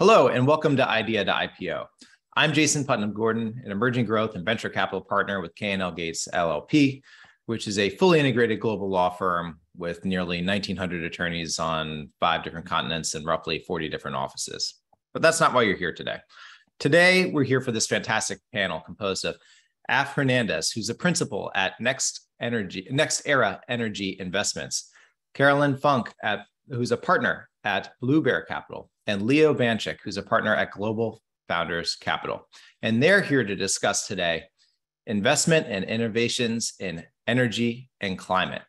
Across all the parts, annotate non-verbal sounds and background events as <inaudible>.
Hello, and welcome to Idea to IPO. I'm Jason Putnam Gordon, an emerging growth and venture capital partner with K&L Gates LLP, which is a fully integrated global law firm with nearly 1,900 attorneys on five different continents and roughly 40 different offices. But that's not why you're here today. Today, we're here for this fantastic panel composed of Af Hernandez, who's a principal at Next Energy, NextEra Energy Investments, Carolin Funk, at, who's a partner at Blue Bear Capital, and Leo Banchik, who's a partner at Global Founders Capital. And they're here to discuss today investment and innovations in energy and climate.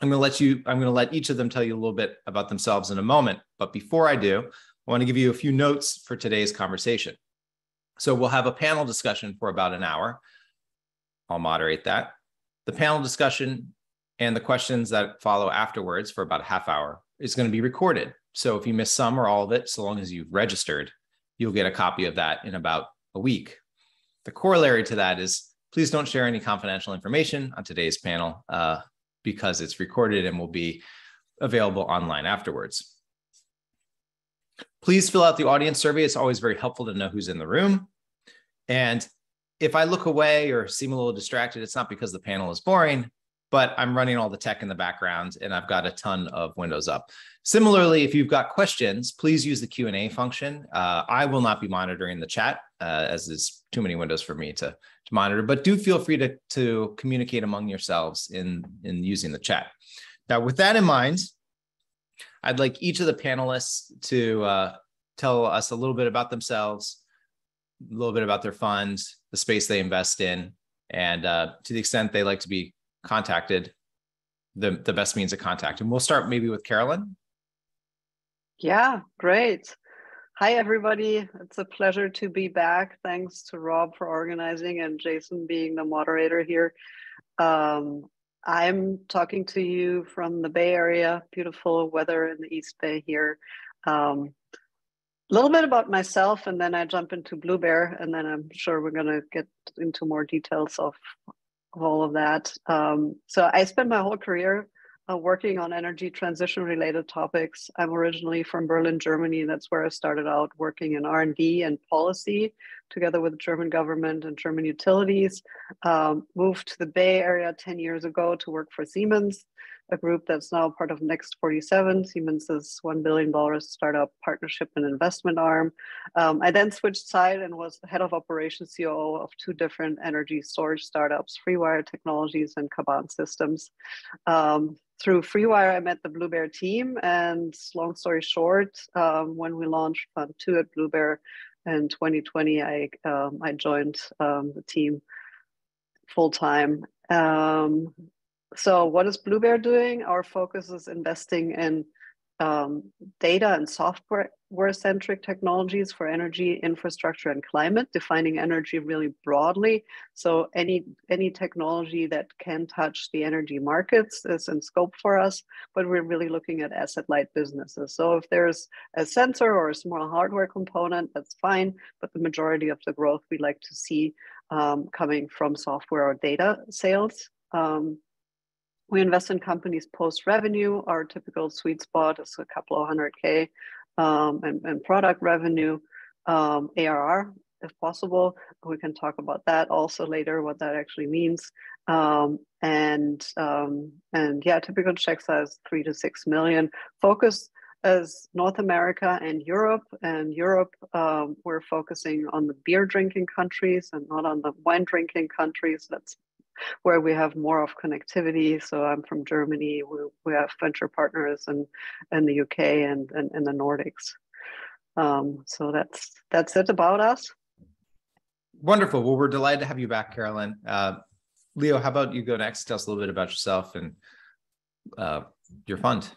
I'm going to let you, I'm going to let each of them tell you a little bit about themselves in a moment. But before I do, I want to give you a few notes for today's conversation. So we'll have a panel discussion for about an hour. I'll moderate that. The panel discussion and the questions that follow afterwards for about a half hour is going to be recorded. So if you miss some or all of it, so long as you've registered, you'll get a copy of that in about a week. The corollary to that is please don't share any confidential information on today's panel uh, because it's recorded and will be available online afterwards. Please fill out the audience survey. It's always very helpful to know who's in the room. And if I look away or seem a little distracted, it's not because the panel is boring but I'm running all the tech in the background and I've got a ton of windows up. Similarly, if you've got questions, please use the Q&A function. Uh, I will not be monitoring the chat uh, as there's too many windows for me to, to monitor, but do feel free to, to communicate among yourselves in, in using the chat. Now, with that in mind, I'd like each of the panelists to uh, tell us a little bit about themselves, a little bit about their funds, the space they invest in, and uh, to the extent they like to be contacted, the, the best means of contact. And we'll start maybe with Carolin. Yeah, great. Hi, everybody. It's a pleasure to be back. Thanks to Rob for organizing and Jason being the moderator here. Um, I'm talking to you from the Bay Area, beautiful weather in the East Bay here. Um, a little bit about myself, and then I jump into Bluebear, and then I'm sure we're going to get into more details of all of that. Um, so I spent my whole career uh, working on energy transition related topics. I'm originally from Berlin, Germany. That's where I started out working in R&D and policy together with the German government and German utilities. Um, moved to the Bay Area 10 years ago to work for Siemens a group that's now part of Next 47, Siemens's $1 billion startup partnership and investment arm. Um, I then switched side and was head of operations COO of two different energy storage startups, FreeWire Technologies and Caban Systems. Um, through FreeWire, I met the Bluebear team, and long story short, um, when we launched Fund 2 at Bluebear in 2020, I, um, I joined um, the team full time. Um, so what is Bluebear doing? Our focus is investing in um, data and software centric technologies for energy infrastructure and climate defining energy really broadly so any any technology that can touch the energy markets is in scope for us but we're really looking at asset light businesses so if there's a sensor or a small hardware component that's fine but the majority of the growth we like to see um, coming from software or data sales um, we invest in companies post revenue. Our typical sweet spot is a couple of hundred K um, and, and, product revenue, um, ARR, if possible. We can talk about that also later, what that actually means. Um, and um, and yeah, typical check size three to six million. Focus as North America and Europe. And Europe, um, we're focusing on the beer drinking countries and not on the wine drinking countries. That's where we have more of connectivity. So I'm from Germany. We, we have venture partners in, in the UK and, and, and the Nordics. Um, so that's that's it about us. Wonderful. Well, we're delighted to have you back, Carolin. Uh, Leo, how about you go next? Tell us a little bit about yourself and uh, your fund.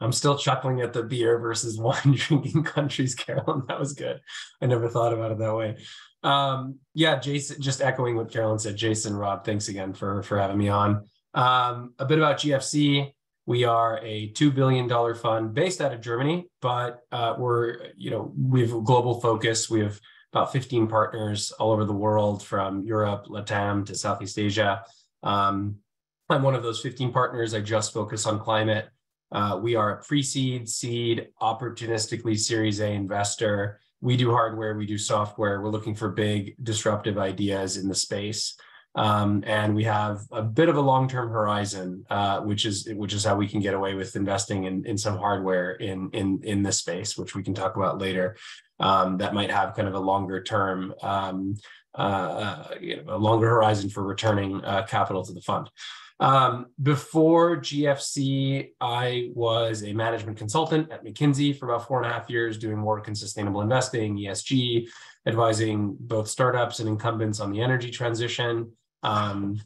I'm still chuckling at the beer versus <laughs> wine drinking countries, Carolin. That was good. I never thought about it that way. Um, yeah, Jason, just echoing what Carolin said, Jason, Rob, thanks again for, for having me on. Um, a bit about GFC. We are a $2 billion fund based out of Germany, but uh, we're, you know, we have global focus. We have about 15 partners all over the world from Europe, Latam to Southeast Asia. Um, I'm one of those 15 partners. I just focus on climate. Uh, we are a pre-seed, seed, opportunistically Series A investor. We do hardware, we do software. We're looking for big disruptive ideas in the space. Um, and we have a bit of a long-term horizon, uh, which is which is how we can get away with investing in, in some hardware in in in this space, which we can talk about later. Um, that might have kind of a longer term, um, uh, uh you know, a longer horizon for returning uh, capital to the fund. Um, before GFC, I was a management consultant at McKinsey for about four and a half years, doing work in sustainable investing, ESG, advising both startups and incumbents on the energy transition. Um,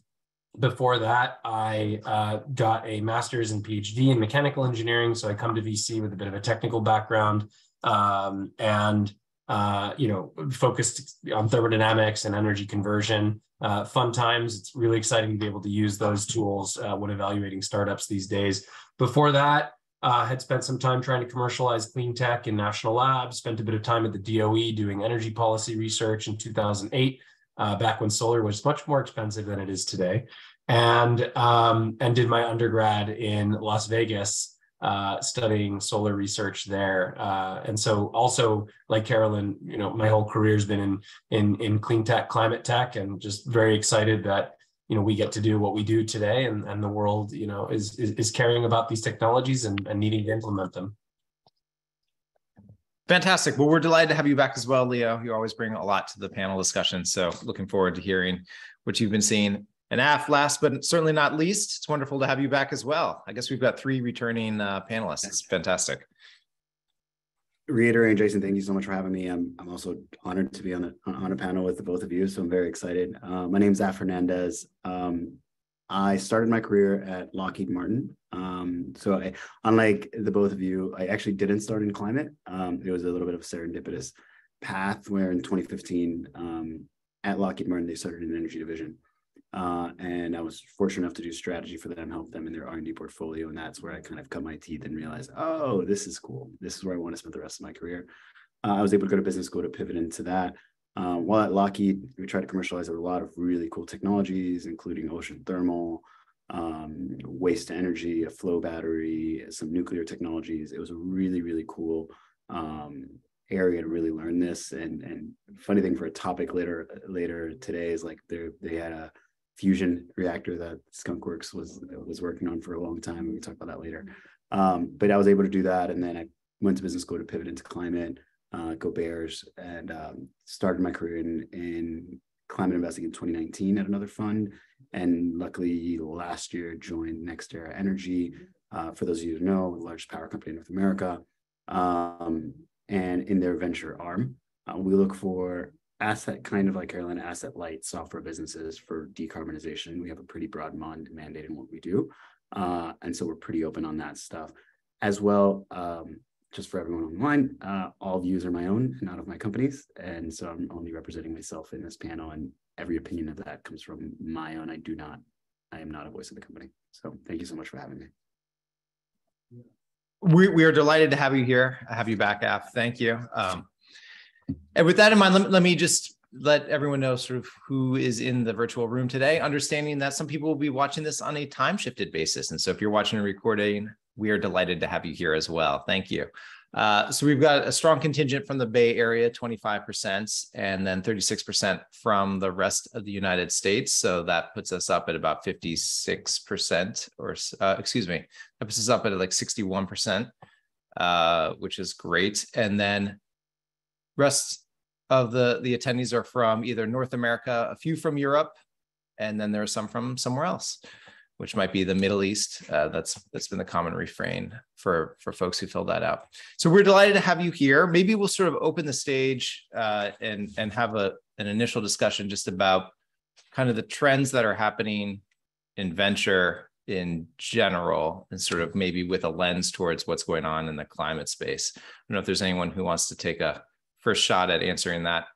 before that, I uh, got a master's and PhD in mechanical engineering. So I come to VC with a bit of a technical background um, and uh, you know focused on thermodynamics and energy conversion. Uh, fun times. It's really exciting to be able to use those tools uh, when evaluating startups these days. Before that, uh, had spent some time trying to commercialize clean tech in national labs. Spent a bit of time at the DOE doing energy policy research in 2008 uh, back when solar was much more expensive than it is today, and um, and did my undergrad in Las Vegas. Uh, studying solar research there, uh, and so also like Carolin, you know, my whole career has been in in in clean tech, climate tech, and just very excited that you know we get to do what we do today, and and the world, you know, is is, is caring about these technologies and, and needing to implement them. Fantastic. Well, we're delighted to have you back as well, Leo. You always bring a lot to the panel discussion. So looking forward to hearing what you've been seeing. And Af, last but certainly not least, it's wonderful to have you back as well. I guess we've got three returning uh, panelists. It's fantastic. Reiterating, Jason, thank you so much for having me. I'm, I'm also honored to be on a, on a panel with the both of you, so I'm very excited. Uh, my name is Af Hernandez. Um, I started my career at Lockheed Martin. Um, so I, unlike the both of you, I actually didn't start in climate. Um, it was a little bit of a serendipitous path where in 2015 um, at Lockheed Martin, they started an energy division. Uh, and I was fortunate enough to do strategy for them, help them in their R&D portfolio. And that's where I kind of cut my teeth and realized, oh, this is cool. This is where I want to spend the rest of my career. Uh, I was able to go to business school to pivot into that. Uh, while at Lockheed, we tried to commercialize a lot of really cool technologies, including ocean thermal, um, waste energy, a flow battery, some nuclear technologies. It was a really, really cool um, area to really learn this. And and funny thing for a topic later later today is like they they had a fusion reactor that Skunkworks was was working on for a long time. We can talk about that later. Um, but I was able to do that, and then I went to business school to pivot into climate uh, go Bears, and um, started my career in, in climate investing in 2019 at another fund. And luckily, last year joined NextEra Energy. Uh, for those of you who know, the largest power company in North America. Um, and in their venture arm, uh, we look for asset kind of like Carolina asset light software businesses for decarbonization. We have a pretty broad mandate in what we do. Uh, and so we're pretty open on that stuff. As well, um, just for everyone online, uh, all views are my own and not of my company's. And so I'm only representing myself in this panel, and every opinion of that comes from my own. I do not, I am not a voice of the company. So thank you so much for having me. We, we are delighted to have you here, have you back, Af. Thank you. Um, and with that in mind, let, let me just let everyone know sort of who is in the virtual room today, understanding that some people will be watching this on a time shifted basis. And so if you're watching a recording we are delighted to have you here as well. Thank you. Uh, so we've got a strong contingent from the Bay Area, 25%, and then 36% from the rest of the United States. So that puts us up at about 56%, or uh, excuse me, that puts us up at like 61%, uh, which is great. And then rest of the, the attendees are from either North America, a few from Europe, and then there are some from somewhere else which might be the Middle East. Uh, that's that's been the common refrain for for folks who filled that out. So we're delighted to have you here. Maybe we'll sort of open the stage uh, and and have a an initial discussion just about kind of the trends that are happening in venture in general, and sort of maybe with a lens towards what's going on in the climate space. I don't know if there's anyone who wants to take a first shot at answering that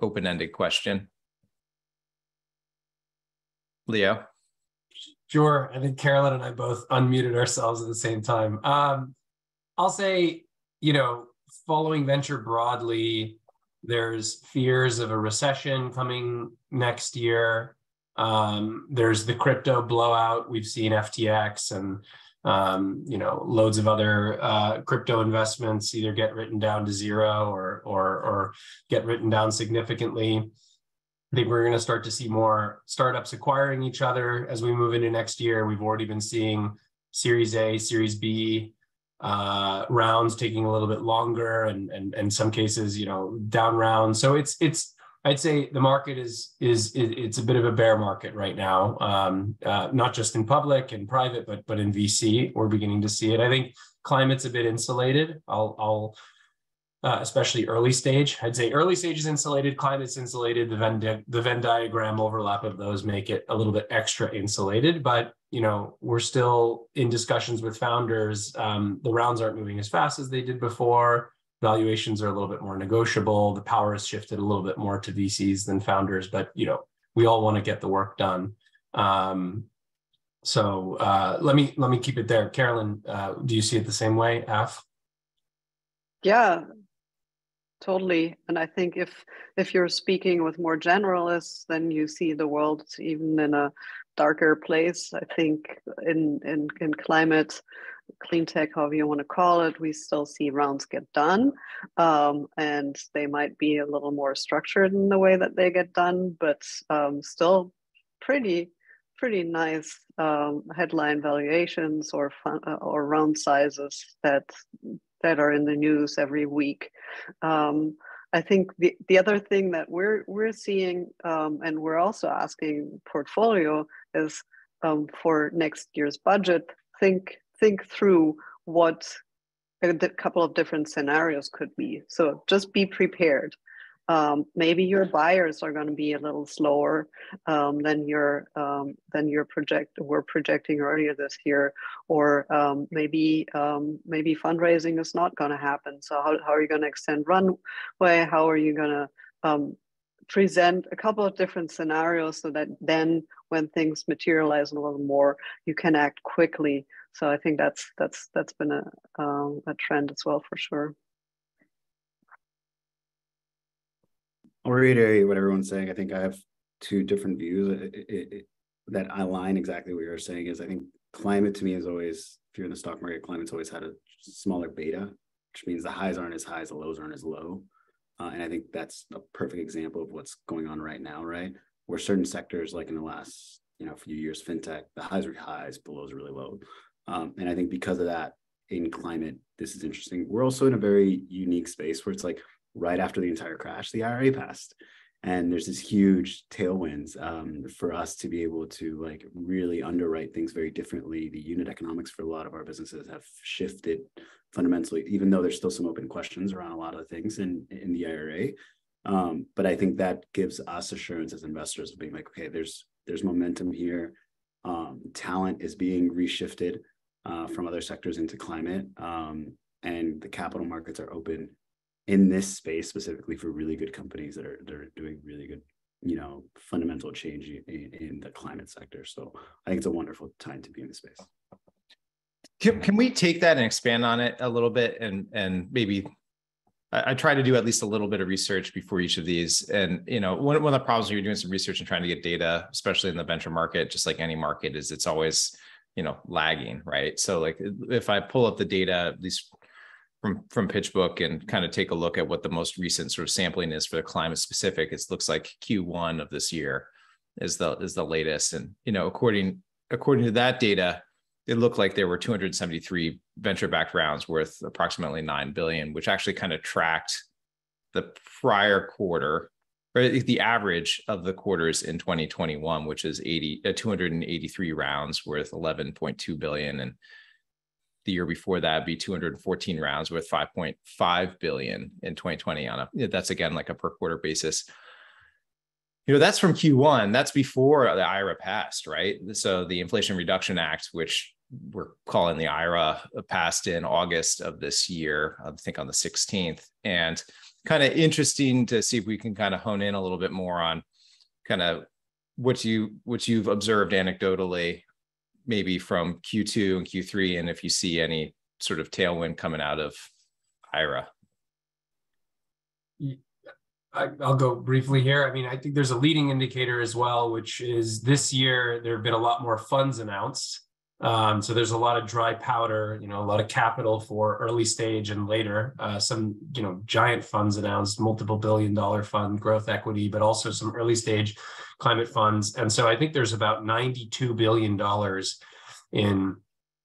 open-ended question. Leo. Sure. I think Carolin and I both unmuted ourselves at the same time. Um, I'll say, you know, following venture broadly, there's fears of a recession coming next year. Um, there's the crypto blowout. We've seen FTX and um, you know, loads of other uh, crypto investments either get written down to zero or or or get written down significantly. I think we're going to start to see more startups acquiring each other as we move into next year. We've already been seeing Series A, Series B uh, rounds taking a little bit longer, and and in some cases, you know, down rounds. So it's it's I'd say the market is is it's a bit of a bear market right now, um, uh, not just in public and private, but but in VC. We're beginning to see it. I think climate's a bit insulated. I'll I'll uh, especially early stage. I'd say early stage is insulated, climate's insulated. The Venn di- the Venn diagram overlap of those make it a little bit extra insulated. But you know we're still in discussions with founders. Um, the rounds aren't moving as fast as they did before valuations are a little bit more negotiable. The power has shifted a little bit more to VCs than founders, but you know, we all want to get the work done. Um, so uh, let me let me keep it there. Carolin, uh, do you see it the same way, Af? Yeah, totally. And I think if if you're speaking with more generalists, then you see the world even in a darker place. I think in in in climate clean tech, however you want to call it, we still see rounds get done. Um, and they might be a little more structured in the way that they get done, but um, still pretty pretty nice um, headline valuations or fun, uh, or round sizes that that are in the news every week. Um, I think the, the other thing that we're we're seeing um, and we're also asking portfolio is um, for next year's budget, think think through what a couple of different scenarios could be. So just be prepared. Um, maybe your buyers are going to be a little slower um, than your um, than your project were projecting earlier this year, or um, maybe um, maybe fundraising is not going to happen. So how, how are you going to extend runway? How are you going to um, present a couple of different scenarios so that then when things materialize a little more, you can act quickly so I think that's that's that's been a um, a trend as well for sure. I'll reiterate what everyone's saying. I think I have two different views it, it, it, that align exactly what you're saying. Is I think climate to me is always, if you're in the stock market, climate's always had a smaller beta, which means the highs aren't as high as the lows aren't as low. Uh, and I think that's a perfect example of what's going on right now, right? Where certain sectors, like in the last you know few years, fintech, the highs are highs, the lows are really low. Um, and I think because of that, in climate, this is interesting. We're also in a very unique space where it's like right after the entire crash, the IRA passed. And there's this huge tailwinds um, for us to be able to like really underwrite things very differently. The unit economics for a lot of our businesses have shifted fundamentally, even though there's still some open questions around a lot of things in, in the IRA. Um, but I think that gives us assurance as investors of being like, okay, there's there's momentum here. Um, talent is being reshifted uh, from other sectors into climate. Um, and the capital markets are open in this space specifically for really good companies that are that are doing really good, you know, fundamental change in, in the climate sector. So I think it's a wonderful time to be in the space. Can, can we take that and expand on it a little bit and and maybe I, try to do at least a little bit of research before each of these. And you know, one, one of the problems when you're doing some research and trying to get data, especially in the venture market, just like any market, is it's always you know lagging right? So like if i pull up the data at least from from pitchbook and kind of take a look at what the most recent sort of sampling is for the climate specific it looks like q1 of this year is the is the latest. And you know according according to that data it looked like there were 273 venture backed rounds worth approximately 9 billion which actually kind of tracked the prior quarter or the average of the quarters in 2021, which is 80, uh, 283 rounds worth 11.2 billion. And the year before that be 214 rounds worth 5.5 billion in 2020 on a, that's again like a per quarter basis. You know, that's from Q1. That's before the IRA passed, right? So the Inflation Reduction Act, which we're calling the IRA, passed in August of this year, I think on the 16th. And kind of interesting to see if we can kind of hone in a little bit more on kind of what you what you've observed anecdotally maybe from q2 and q3 and if you see any sort of tailwind coming out of ira I'll go briefly here. I mean, I think there's a leading indicator as well, which is this year there have been a lot more funds announced Um, so there's a lot of dry powder, you know, a lot of capital for early stage and later. Uh, some, you know, giant funds announced, multiple billion dollar fund, growth equity, but also some early stage climate funds. And so I think there's about 92 billion dollars in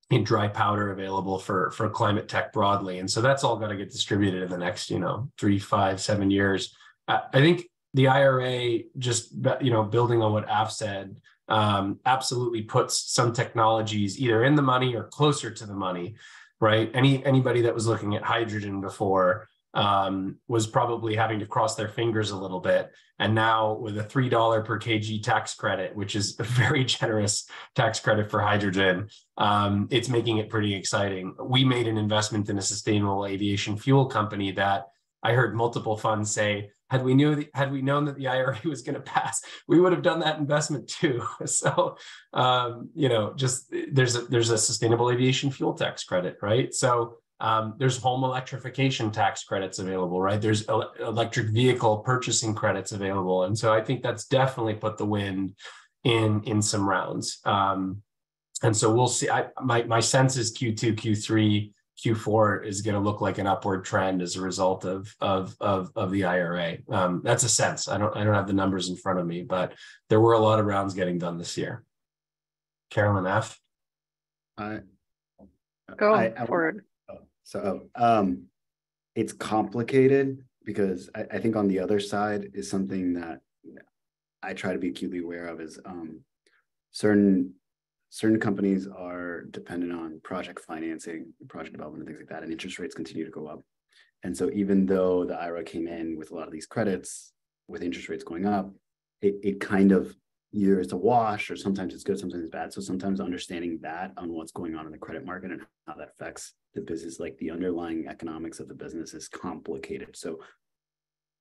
in dry powder available for for climate tech broadly. And so that's all got to get distributed in the next, you know, three, five, seven years. I, I think the IRA, just you know, building on what Af said, um, absolutely puts some technologies either in the money or closer to the money, right? Any anybody that was looking at hydrogen before um, was probably having to cross their fingers a little bit. And now with a three dollar per kg tax credit, which is a very <laughs> generous tax credit for hydrogen, um, it's making it pretty exciting. We made an investment in a sustainable aviation fuel company that I heard multiple funds say had we knew the, had we known that the IRA <laughs> was going to pass, we would have done that investment too. <laughs> So, um, you know, just there's a there's a sustainable aviation fuel tax credit, right? So um, there's home electrification tax credits available, right? There's el- electric vehicle purchasing credits available, and so I think that's definitely put the wind in in some rounds. Um, and so we'll see. I, my my sense is Q2, Q3 Q4 is going to look like an upward trend as a result of of of, of the IRA. Um, that's a sense. I don't I don't have the numbers in front of me, but there were a lot of rounds getting done this year. Carolin F. I go I, I, for it. So um, it's complicated because I, I think on the other side is something that I try to be acutely aware of is um, certain certain companies are dependent on project financing, project development, and things like that, and interest rates continue to go up. And so, even though the IRA came in with a lot of these credits, with interest rates going up, it, it kind of either it's a wash or sometimes it's good, sometimes it's bad. So sometimes understanding that on what's going on in the credit market and how that affects the business, like the underlying economics of the business is complicated. So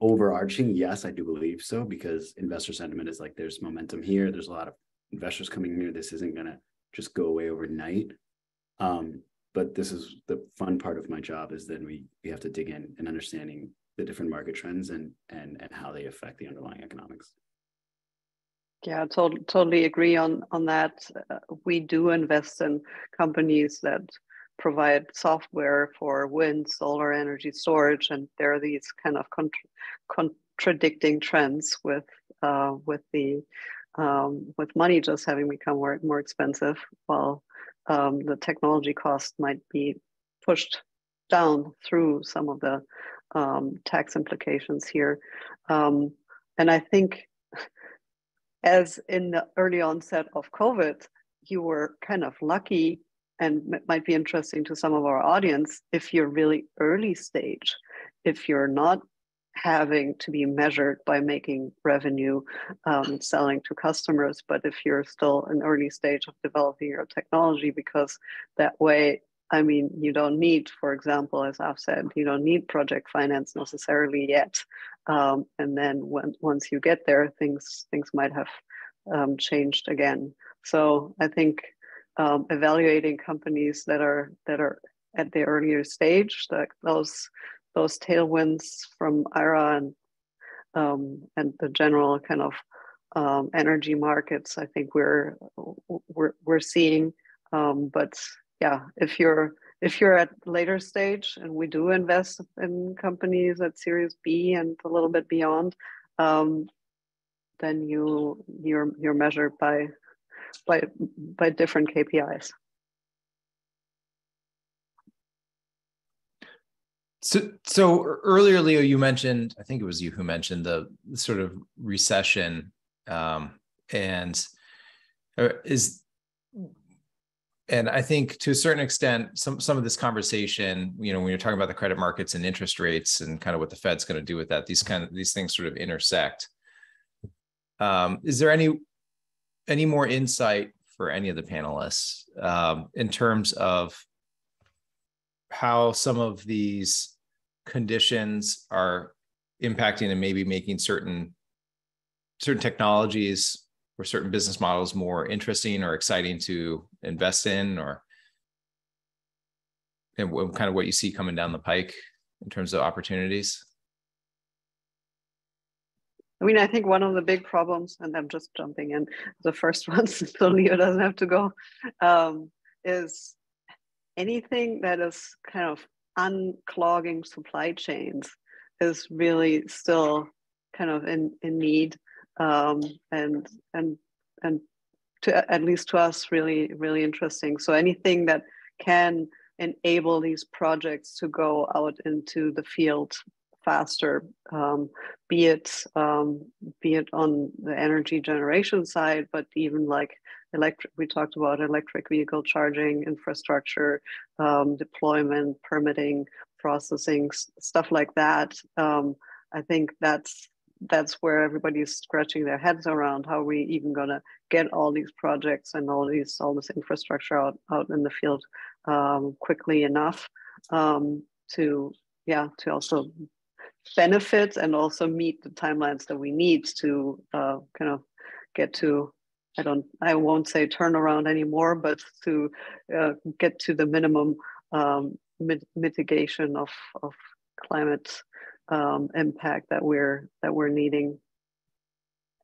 overarching, yes, I do believe so, because investor sentiment is like there's momentum here, there's a lot of investors coming here. This isn't going to just go away overnight. Um, but this is the fun part of my job is then we we have to dig in and understanding the different market trends and and and how they affect the underlying economics. Yeah, totally, totally agree on on that. Uh, we do invest in companies that provide software for wind, solar energy storage, and there are these kind of contra- contradicting trends with uh, with the um, with money just having become more, more expensive, while um, the technology cost might be pushed down through some of the um, tax implications here. Um, and I think, as in the early onset of COVID, you were kind of lucky and it might be interesting to some of our audience if you're really early stage if you're not having to be measured by making revenue um, selling to customers. But if you're still in early stage of developing your technology because that way i mean you don't need for example as i've said you don't need project finance necessarily yet. Um, and then when once you get there things things might have um, changed again. So i think um, evaluating companies that are that are at the earlier stage that those those tailwinds from IRA and um, and the general kind of um, energy markets. I think we're we're we're seeing, um, but yeah, if you're if you're at later stage and we do invest in companies at Series B and a little bit beyond, um, then you you're you're measured by by by different KPIs. So, so earlier, Leo, you mentioned, I think it was you who mentioned the, sort of recession, um, and is, and I think to a certain extent, some some of this conversation, you know, when you're talking about the credit markets and interest rates and kind of what the Fed's going to do with that, these kind of these things sort of intersect. Um, is there any any more insight for any of the panelists um, in terms of how some of these conditions are impacting and maybe making certain certain technologies or certain business models more interesting or exciting to invest in or and kind of what you see coming down the pike in terms of opportunities? I mean, I think one of the big problems, and I'm just jumping in the first <laughs> one, so Leo doesn't have to go, um, is anything that is kind of unclogging supply chains is really still kind of in, in need um, and and and to at least to us really really interesting. So anything that can enable these projects to go out into the field faster um, be it um, be it on the energy generation side but even like electric we talked about electric vehicle charging infrastructure um, deployment permitting processing stuff like that. Um, i think that's that's where everybody's scratching their heads around how are we even going to get all these projects and all these all this infrastructure out out in the field um, quickly enough um, to yeah to also benefit and also meet the timelines that we need to uh, kind of get to I don't I won't say turnaround anymore, but to uh, get to the minimum um, mit mitigation of of climate um, impact that we're that we're needing.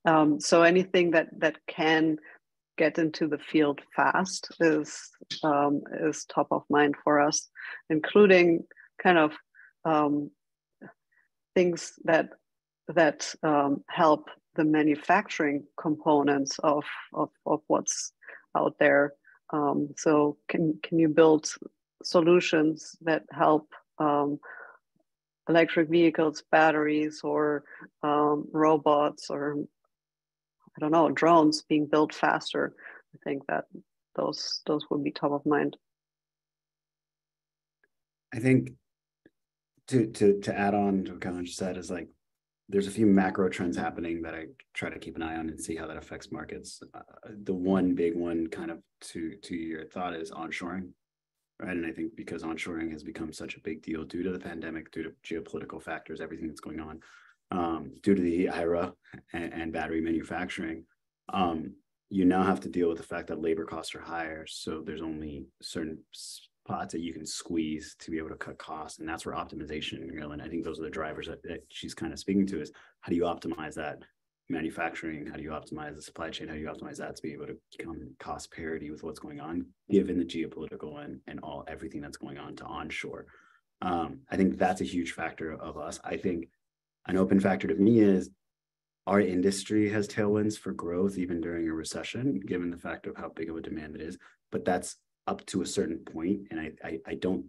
Um, so anything that that can get into the field fast is um, is top of mind for us, including kind of um, things that that um, help the manufacturing components of, of, of what's out there. Um, so can can you build solutions that help um, electric vehicles, batteries, or um, robots, or I don't know, drones being built faster? I think that those those would be top of mind. I think to to to add on to what Kellen just said is like there's a few macro trends happening that I try to keep an eye on and see how that affects markets. Uh, the one big one, kind of to to your thought, is onshoring, right? And I think because onshoring has become such a big deal due to the pandemic, due to geopolitical factors, everything that's going on, um, due to the IRA <laughs> and, and battery manufacturing, um, you now have to deal with the fact that labor costs are higher. So there's only certain pots that you can squeeze to be able to cut costs. And that's where optimization, know, and I think those are the drivers that, that she's kind of speaking to is how do you optimize that manufacturing? How do you optimize the supply chain? How do you optimize that to be able to become cost parity with what's going on, given the geopolitical and, and all everything that's going on to onshore? Um, I think that's a huge factor of us. I think an open factor to me is our industry has tailwinds for growth even during a recession, given the fact of how big of a demand it is. But that's up to a certain point, and I I, I don't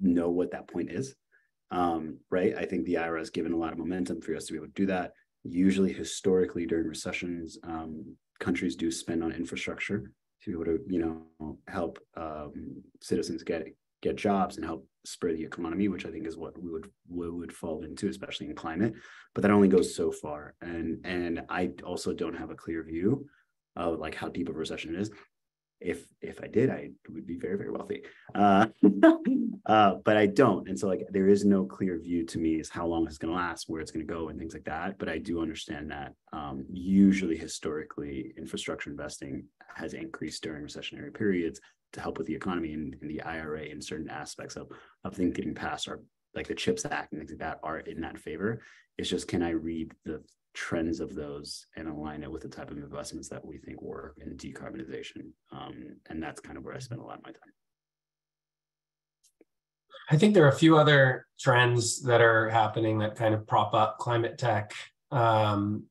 know what that point is. Um, right? I think the IRA has given a lot of momentum for us to be able to do that. Usually, historically, during recessions, um, countries do spend on infrastructure to be able to, you know, help um, citizens get get jobs and help spur the economy, which I think is what we would we would fall into, especially in climate. But that only goes so far, and and I also don't have a clear view of like how deep of a recession it is if if I did, I would be very very wealthy. Uh, <laughs> uh, but I don't, and so like there is no clear view to me as how long it's going to last, where it's going to go, and things like that. But I do understand that um, usually historically, infrastructure investing has increased during recessionary periods to help with the economy, and, and the IRA and certain aspects of of things getting passed are like the CHIPS Act and things like that are in that favor. It's just can I read the trends of those and align it with the type of investments that we think work in decarbonization. Um, and that's kind of where I spend a lot of my time. I think there are a few other trends that are happening that kind of prop up climate tech. Um,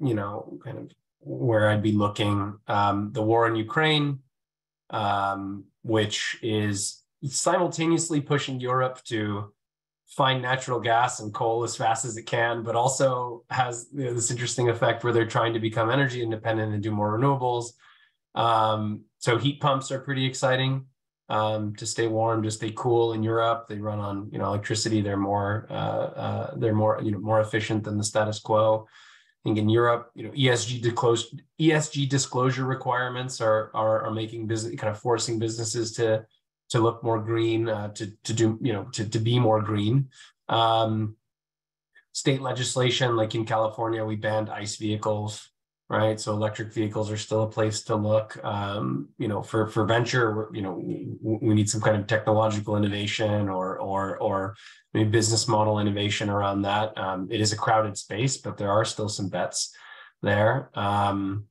you know, kind of where I'd be looking. Um, the war in Ukraine, um, which is simultaneously pushing Europe to find natural gas and coal as fast as it can, but also has you know, this interesting effect where they're trying to become energy independent and do more renewables. Um, so heat pumps are pretty exciting um, to stay warm, to stay cool in Europe. They run on you know electricity. They're more uh, uh, they're more you know more efficient than the status quo. I think in Europe, you know, ESG disclosure ESG disclosure requirements are are, are making business kind of forcing businesses to to look more green, uh, to to do you know to to be more green. Um, state legislation, like in California, we banned ICE vehicles, right? So electric vehicles are still a place to look. Um, you know, for for venture, you know, we need some kind of technological innovation or or or maybe business model innovation around that. Um, it is a crowded space, but there are still some bets there. Um,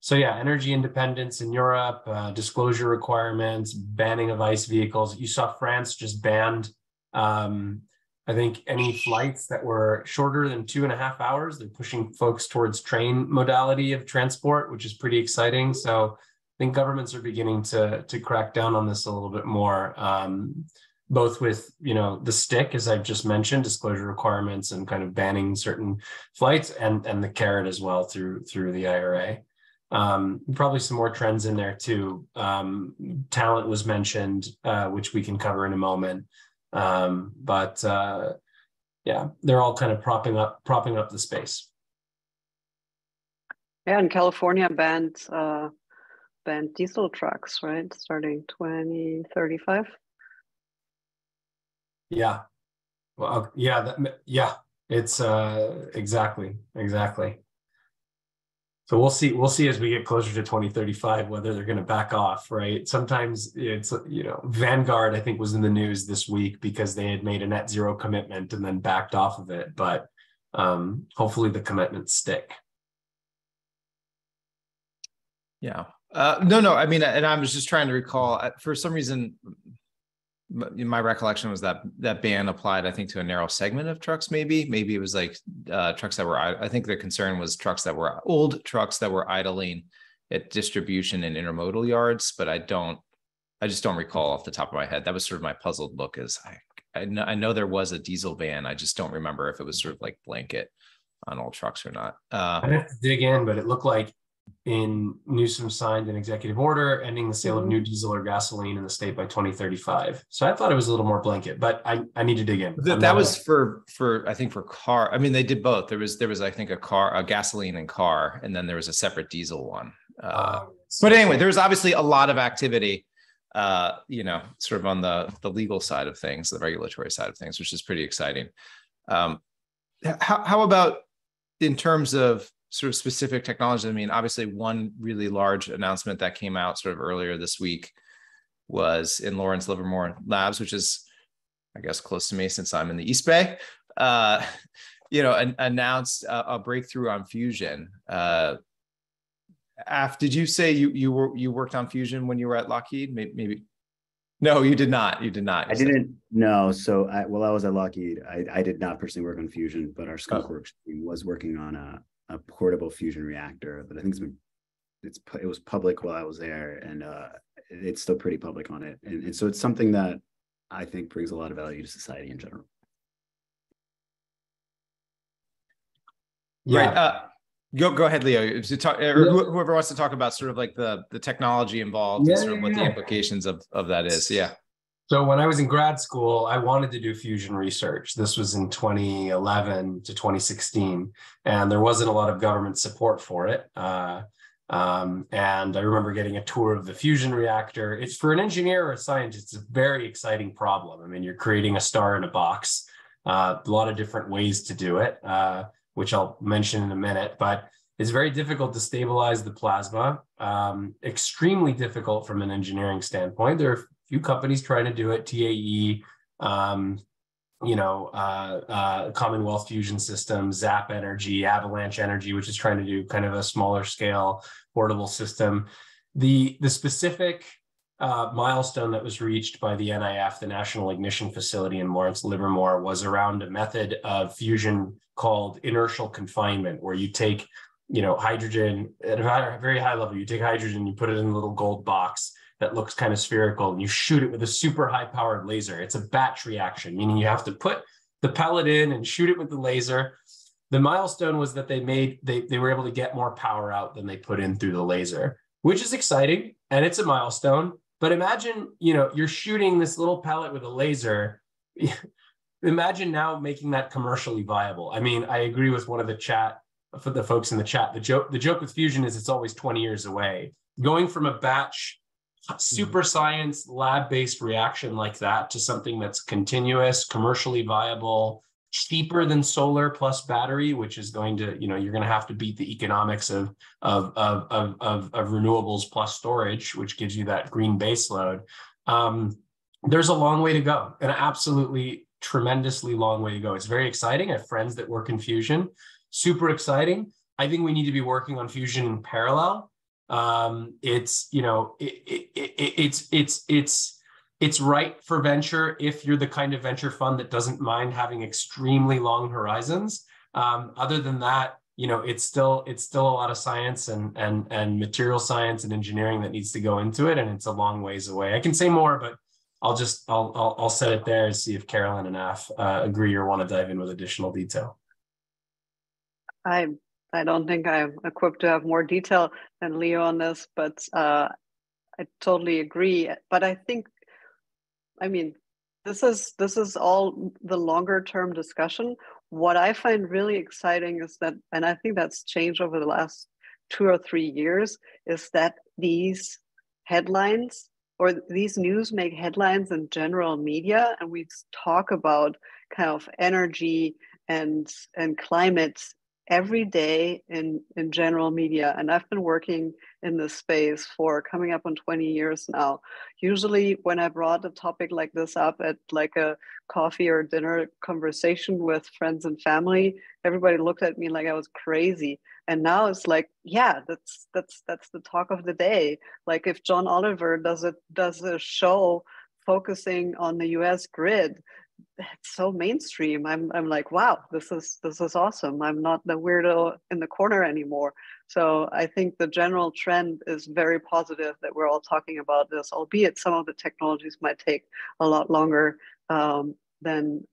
so yeah, energy independence in Europe, uh, disclosure requirements, banning of ICE vehicles. You saw France just banned, um, I think, any flights that were shorter than two and a half hours. They're pushing folks towards train modality of transport, which is pretty exciting. So I think governments are beginning to to crack down on this a little bit more. Um, both with you know the stick as i've just mentioned disclosure requirements and kind of banning certain flights and and the carrot as well through through the ira um, probably some more trends in there too. Um, talent was mentioned uh, which we can cover in a moment. Um, but uh, yeah they're all kind of propping up propping up the space. Yeah and california banned uh, banned diesel trucks right? Starting 2035 yeah. Well, yeah, that, yeah, it's uh exactly, exactly. So we'll see. We'll see as we get closer to 2035 whether they're going to back off, right? Sometimes it's you know Vanguard I think was in the news this week because they had made a net zero commitment and then backed off of it, but um, hopefully the commitments stick. Yeah. Uh, no, no. I mean, and I was just trying to recall. For some reason, my recollection was that that ban applied i think to a narrow segment of trucks maybe. Maybe it was like uh, trucks that were i think the concern was trucks that were old trucks that were idling at distribution and intermodal yards but i don't i just don't recall off the top of my head. That was sort of my puzzled look Is i I know, I know there was a diesel ban. I just don't remember if it was sort of like blanket on all trucks or not. Uh, i have to dig in but it looked like in Newsom signed an executive order ending the sale of new diesel or gasoline in the state by 2035. So I thought it was a little more blanket, but I, I need to dig in. That, that was a, for for I think for car. I mean, they did both. There was there was I think a car, a gasoline and car, and then there was a separate diesel one. Uh, uh, but anyway, there's obviously a lot of activity. Uh, you know, sort of on the the legal side of things, the regulatory side of things, which is pretty exciting. Um, how how about in terms of sort of specific technology. I mean, obviously, one really large announcement that came out sort of earlier this week was in Lawrence Livermore Labs, which is, I guess, close to me since I'm in the East Bay. Uh, <laughs> you know, an, announced a, a, breakthrough on fusion. Uh, Af, did you say you you were you worked on fusion when you were at Lockheed? Maybe, maybe. No, you did not. You did not. You I said. didn't. No. So I, while I was at Lockheed, I, I did not personally work on fusion, but our Skunk oh. Works team was working on a a portable fusion reactor that I think it's been it's it was public while I was there, and uh, it's still pretty public on it, and, and so it's something that I think brings a lot of value to society in general. Yeah. Right. Uh, go go ahead, Leo. To talk, or yeah. whoever wants to talk about sort of like the the technology involved yeah, and sort of what the implications of of that is. Yeah. So when I was in grad school, I wanted to do fusion research. This was in 2011 to 2016, and there wasn't a lot of government support for it. Uh, um, and I remember getting a tour of the fusion reactor. It's for an engineer or a scientist, it's a very exciting problem. I mean, you're creating a star in a box. Uh, a lot of different ways to do it, uh, which I'll mention in a minute. But it's very difficult to stabilize the plasma. Um, extremely difficult from an engineering standpoint. There are few companies trying to do it. TAE, um, you know, uh, uh, Commonwealth Fusion System, Zap Energy, Avalanche Energy, which is trying to do kind of a smaller scale portable system. The the specific uh, milestone that was reached by the NIF, the National Ignition Facility in Lawrence Livermore, was around a method of fusion called inertial confinement, where you take, you know, hydrogen at a very high level. You take hydrogen, you put it in a little gold box, that looks kind of spherical and you shoot it with a super high powered laser. It's a batch reaction, meaning you have to put the pellet in and shoot it with the laser. The milestone was that they made they they were able to get more power out than they put in through the laser, which is exciting and it's a milestone. But imagine, you know, you're shooting this little pellet with a laser. <laughs> imagine now making that commercially viable. I mean, I agree with one of the chat for the folks in the chat. The joke the joke with fusion is it's always 20 years away. Going from a batch super science lab-based reaction like that to something that's continuous commercially viable cheaper than solar plus battery which is going to you know you're going to have to beat the economics of of of of, of, of renewables plus storage which gives you that green base load um, there's a long way to go an absolutely tremendously long way to go. It's very exciting. I have friends that work in fusion. Super exciting. I think we need to be working on fusion in parallel Um, it's you know it, it, it, it's it's it's it's right for venture if you're the kind of venture fund that doesn't mind having extremely long horizons. Um, other than that, you know, it's still it's still a lot of science and and and material science and engineering that needs to go into it, and it's a long ways away. I can say more, but I'll just I'll I'll, I'll set it there and see if Carolin and Af uh, agree or want to dive in with additional detail. I I don't think I'm equipped to have more detail than Leo on this, but uh, I totally agree. But I think I mean, this is this is all the longer term discussion. What I find really exciting is that, and I think that's changed over the last two or three years, is that these headlines or these news make headlines in general media, and we talk about kind of energy and and climate every day in in general media and i've been working in this space for coming up on 20 years now. Usually when i brought a topic like this up at like a coffee or dinner conversation with friends and family everybody looked at me like i was crazy. And now it's like yeah that's that's that's the talk of the day. Like if john oliver does it does a show focusing on the us grid it's so mainstream. I'm I'm like, wow, this is this is awesome. I'm not the weirdo in the corner anymore. So I think the general trend is very positive that we're all talking about this, albeit some of the technologies might take a lot longer um, than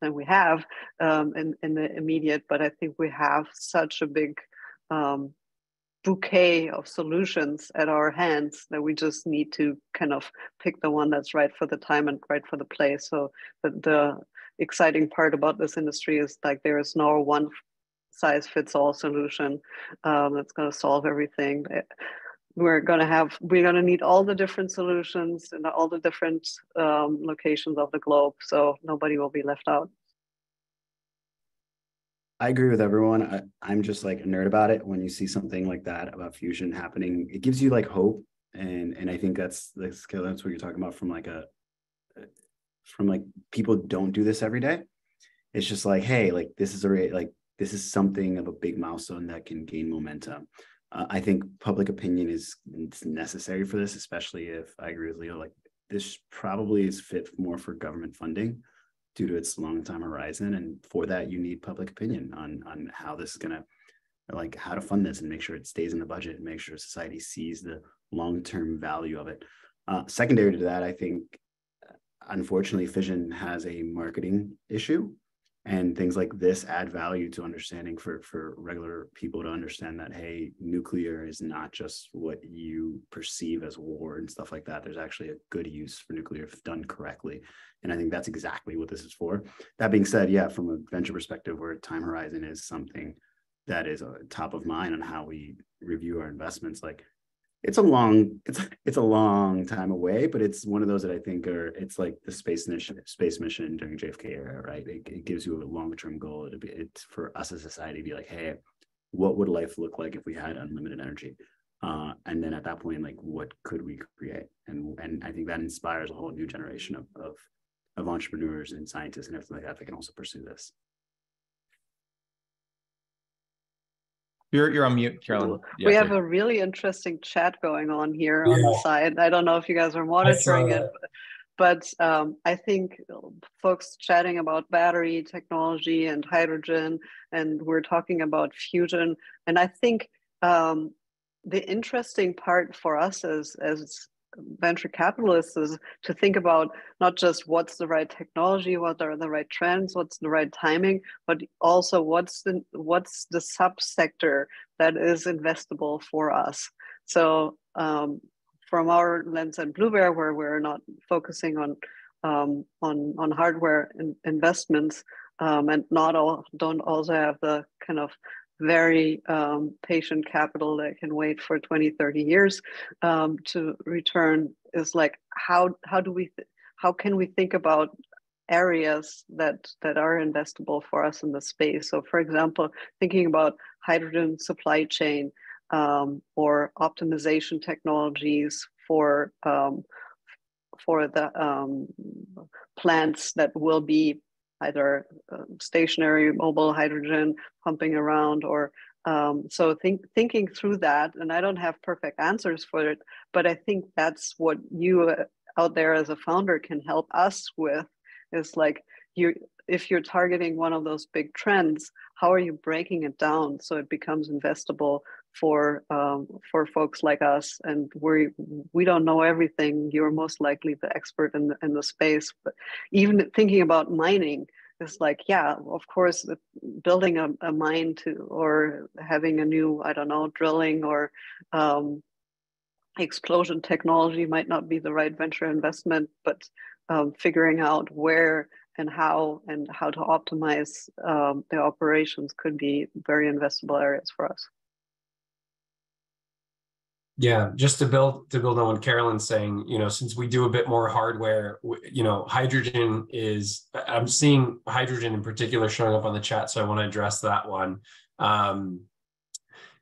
than we have um, in in the immediate. But I think we have such a big um, bouquet of solutions at our hands that we just need to kind of pick the one that's right for the time and right for the place. So the, the exciting part about this industry is like there is no one size fits all solution um, that's going to solve everything. Eh, we're going to have we're going to need all the different solutions in all the different um, locations of the globe, so nobody will be left out. I agree with everyone. I, I'm just like a nerd about it. When you see something like that about fusion happening, it gives you like hope, and and I think that's that's that's what you're talking about from like a from like people don't do this every day. It's just like, hey, like this is a like this is something of a big milestone that can gain momentum. Uh, I think public opinion is necessary for this, especially if I agree with Leo. Like this probably is fit more for government funding due to its long time horizon. And for that, you need public opinion on on how this is going to like how to fund this and make sure it stays in the budget and make sure society sees the long term value of it. Uh, secondary to that, I think unfortunately fission has a marketing issue and things like this add value to understanding for for regular people to understand that hey nuclear is not just what you perceive as war and stuff like that. There's actually a good use for nuclear if done correctly. And i think that's exactly what this is for. That being said yeah from a venture perspective where time horizon is something that is uh, top of mind on how we review our investments like it's a long it's it's a long time away but it's one of those that i think are it's like the space mission space mission during jfk era right? It, it gives you a longer term goal. Be it's for us as society to be like hey what would life look like if we had unlimited energy? Uh, and then at that point like what could we create? And and i think that inspires a whole new generation of of, of entrepreneurs and scientists and everything like that that can also pursue this You're you're on mute, Carolin. Yeah, we have a really interesting chat going on here yeah. on the side. I don't know if you guys are monitoring it, but um, I think folks chatting about battery technology and hydrogen, and we're talking about fusion. And I think um, the interesting part for us as as venture capitalists is to think about not just what's the right technology, what are the right trends, what's the right timing, but also what's the what's the subsector that is investable for us. So um, from our lens at Blue Bear, where we're not focusing on um, on on hardware in, investments um, and not all don't also have the kind of very um, patient capital that can wait for 20 30 years um, to return is like how how do we how can we think about areas that that are investable for us in the space? So for example thinking about hydrogen supply chain um, or optimization technologies for um, for the um, plants that will be either uh, stationary mobile hydrogen pumping around or Um, so think thinking through that, and I don't have perfect answers for it, but I think that's what you uh, out there as a founder can help us with is like you if you're targeting one of those big trends, how are you breaking it down so it becomes investable for um, for folks like us? And we we don't know everything. You're most likely the expert in the, in the space, but even thinking about mining is like, yeah, of course, building a, a mine to or having a new I don't know drilling or um, explosion technology might not be the right venture investment, but um, figuring out where and how and how to optimize um, the operations could be very investable areas for us. Yeah, just to build to build on what Carolin's saying, you know, since we do a bit more hardware, you know, hydrogen is I'm seeing hydrogen in particular showing up on the chat, so I want to address that one. Um,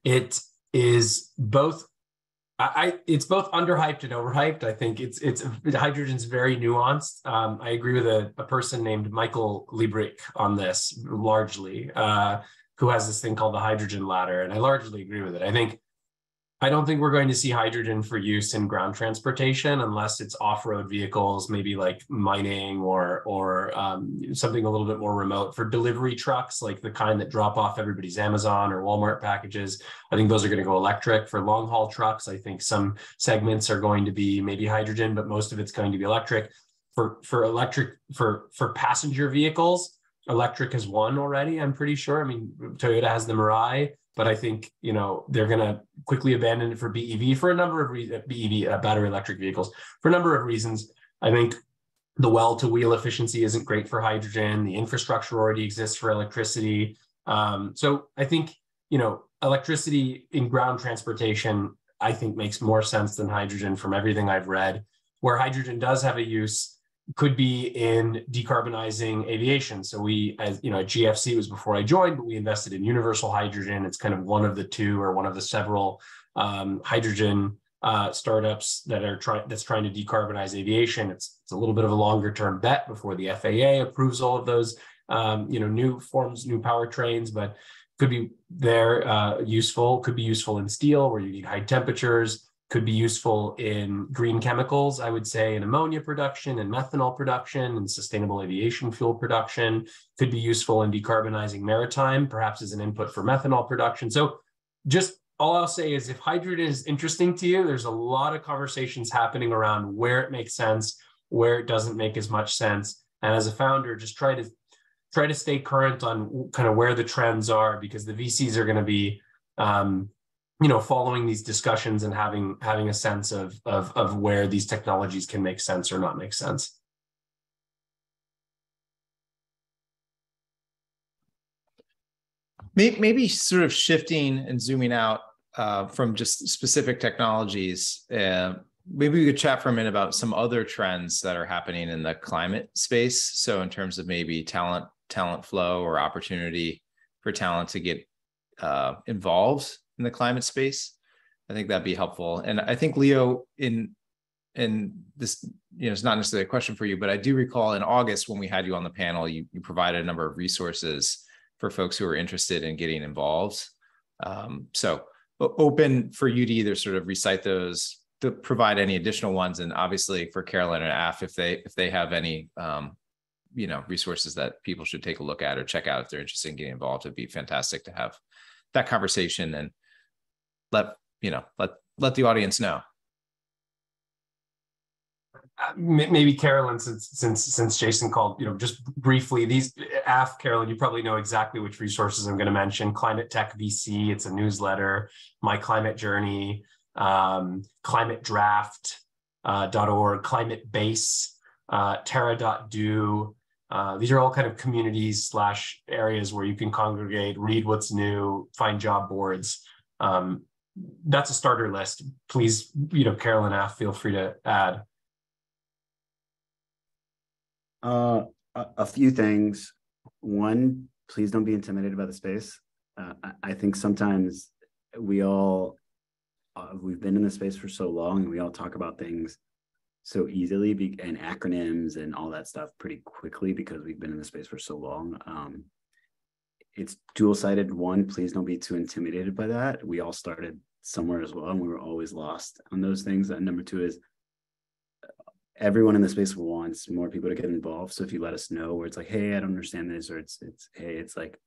it is both I, it's both underhyped and overhyped. I think it's it's hydrogen's very nuanced. Um, I agree with a, a person named Michael Liebreich on this largely, uh, who has this thing called the hydrogen ladder, and I largely agree with it. I think I don't think we're going to see hydrogen for use in ground transportation unless it's off-road vehicles, maybe like mining or or um, something a little bit more remote. For delivery trucks, like the kind that drop off everybody's Amazon or Walmart packages, I think those are going to go electric. For long haul trucks, I think some segments are going to be maybe hydrogen, but most of it's going to be electric. For for electric for for passenger vehicles, electric has won already. I'm pretty sure. I mean, Toyota has the Mirai but I think you know they're going to quickly abandon it for BEV for a number of reasons. BEV uh, battery electric vehicles for a number of reasons. I think the well to wheel efficiency isn't great for hydrogen. The infrastructure already exists for electricity. Um, so I think you know electricity in ground transportation I think makes more sense than hydrogen from everything I've read. Where hydrogen does have a use could be in decarbonizing aviation. So we, as you know, GFC was before I joined, but we invested in Universal Hydrogen. It's kind of one of the two or one of the several um, hydrogen uh, startups that are trying that's trying to decarbonize aviation. It's, it's a little bit of a longer term bet before the FAA approves all of those, um, you know, new forms, new powertrains, but could be there uh, useful. Could be useful in steel where you need high temperatures could be useful in green chemicals, I would say in ammonia production and methanol production and sustainable aviation fuel production, could be useful in decarbonizing maritime, perhaps as an input for methanol production. So just all I'll say is if hydrogen is interesting to you, there's a lot of conversations happening around where it makes sense, where it doesn't make as much sense. And as a founder, just try to try to stay current on kind of where the trends are because the VCs are going to be um, you know following these discussions and having having a sense of of of where these technologies can make sense or not make sense. Maybe sort of shifting and zooming out uh, from just specific technologies uh, maybe we could chat for a minute about some other trends that are happening in the climate space. So in terms of maybe talent talent flow or opportunity for talent to get uh, involved in the climate space. I think that'd be helpful. And I think Leo, in and this, you know, it's not necessarily a question for you, but I do recall in August when we had you on the panel, you, you provided a number of resources for folks who are interested in getting involved. Um, so open for you to either sort of recite those to provide any additional ones and obviously for carolin and af if they if they have any um, you know resources that people should take a look at or check out if they're interested in getting involved it'd be fantastic to have that conversation and let you know let let the audience know. Uh, maybe carolin since since since jason called you know just briefly these af carolin you probably know exactly which resources i'm going to mention. Climate tech vc it's a newsletter. My climate journey um, climate draft uh, .org climate base uh, terra.do uh, these are all kind of communities slash areas where you can congregate read what's new find job boards. Um, that's a starter list. Please, you know, Carolin feel free to add. Uh, a, a few things. One, please don't be intimidated by the space. Uh, I, I, think sometimes we all uh, we've been in the space for so long, and we all talk about things so easily be, and acronyms and all that stuff pretty quickly because we've been in the space for so long. Um, it's dual sided. One, please don't be too intimidated by that. We all started somewhere as well, and we were always lost on those things. And number two is everyone in the space wants more people to get involved. So if you let us know where it's like, hey, I don't understand this, or it's it's hey, it's like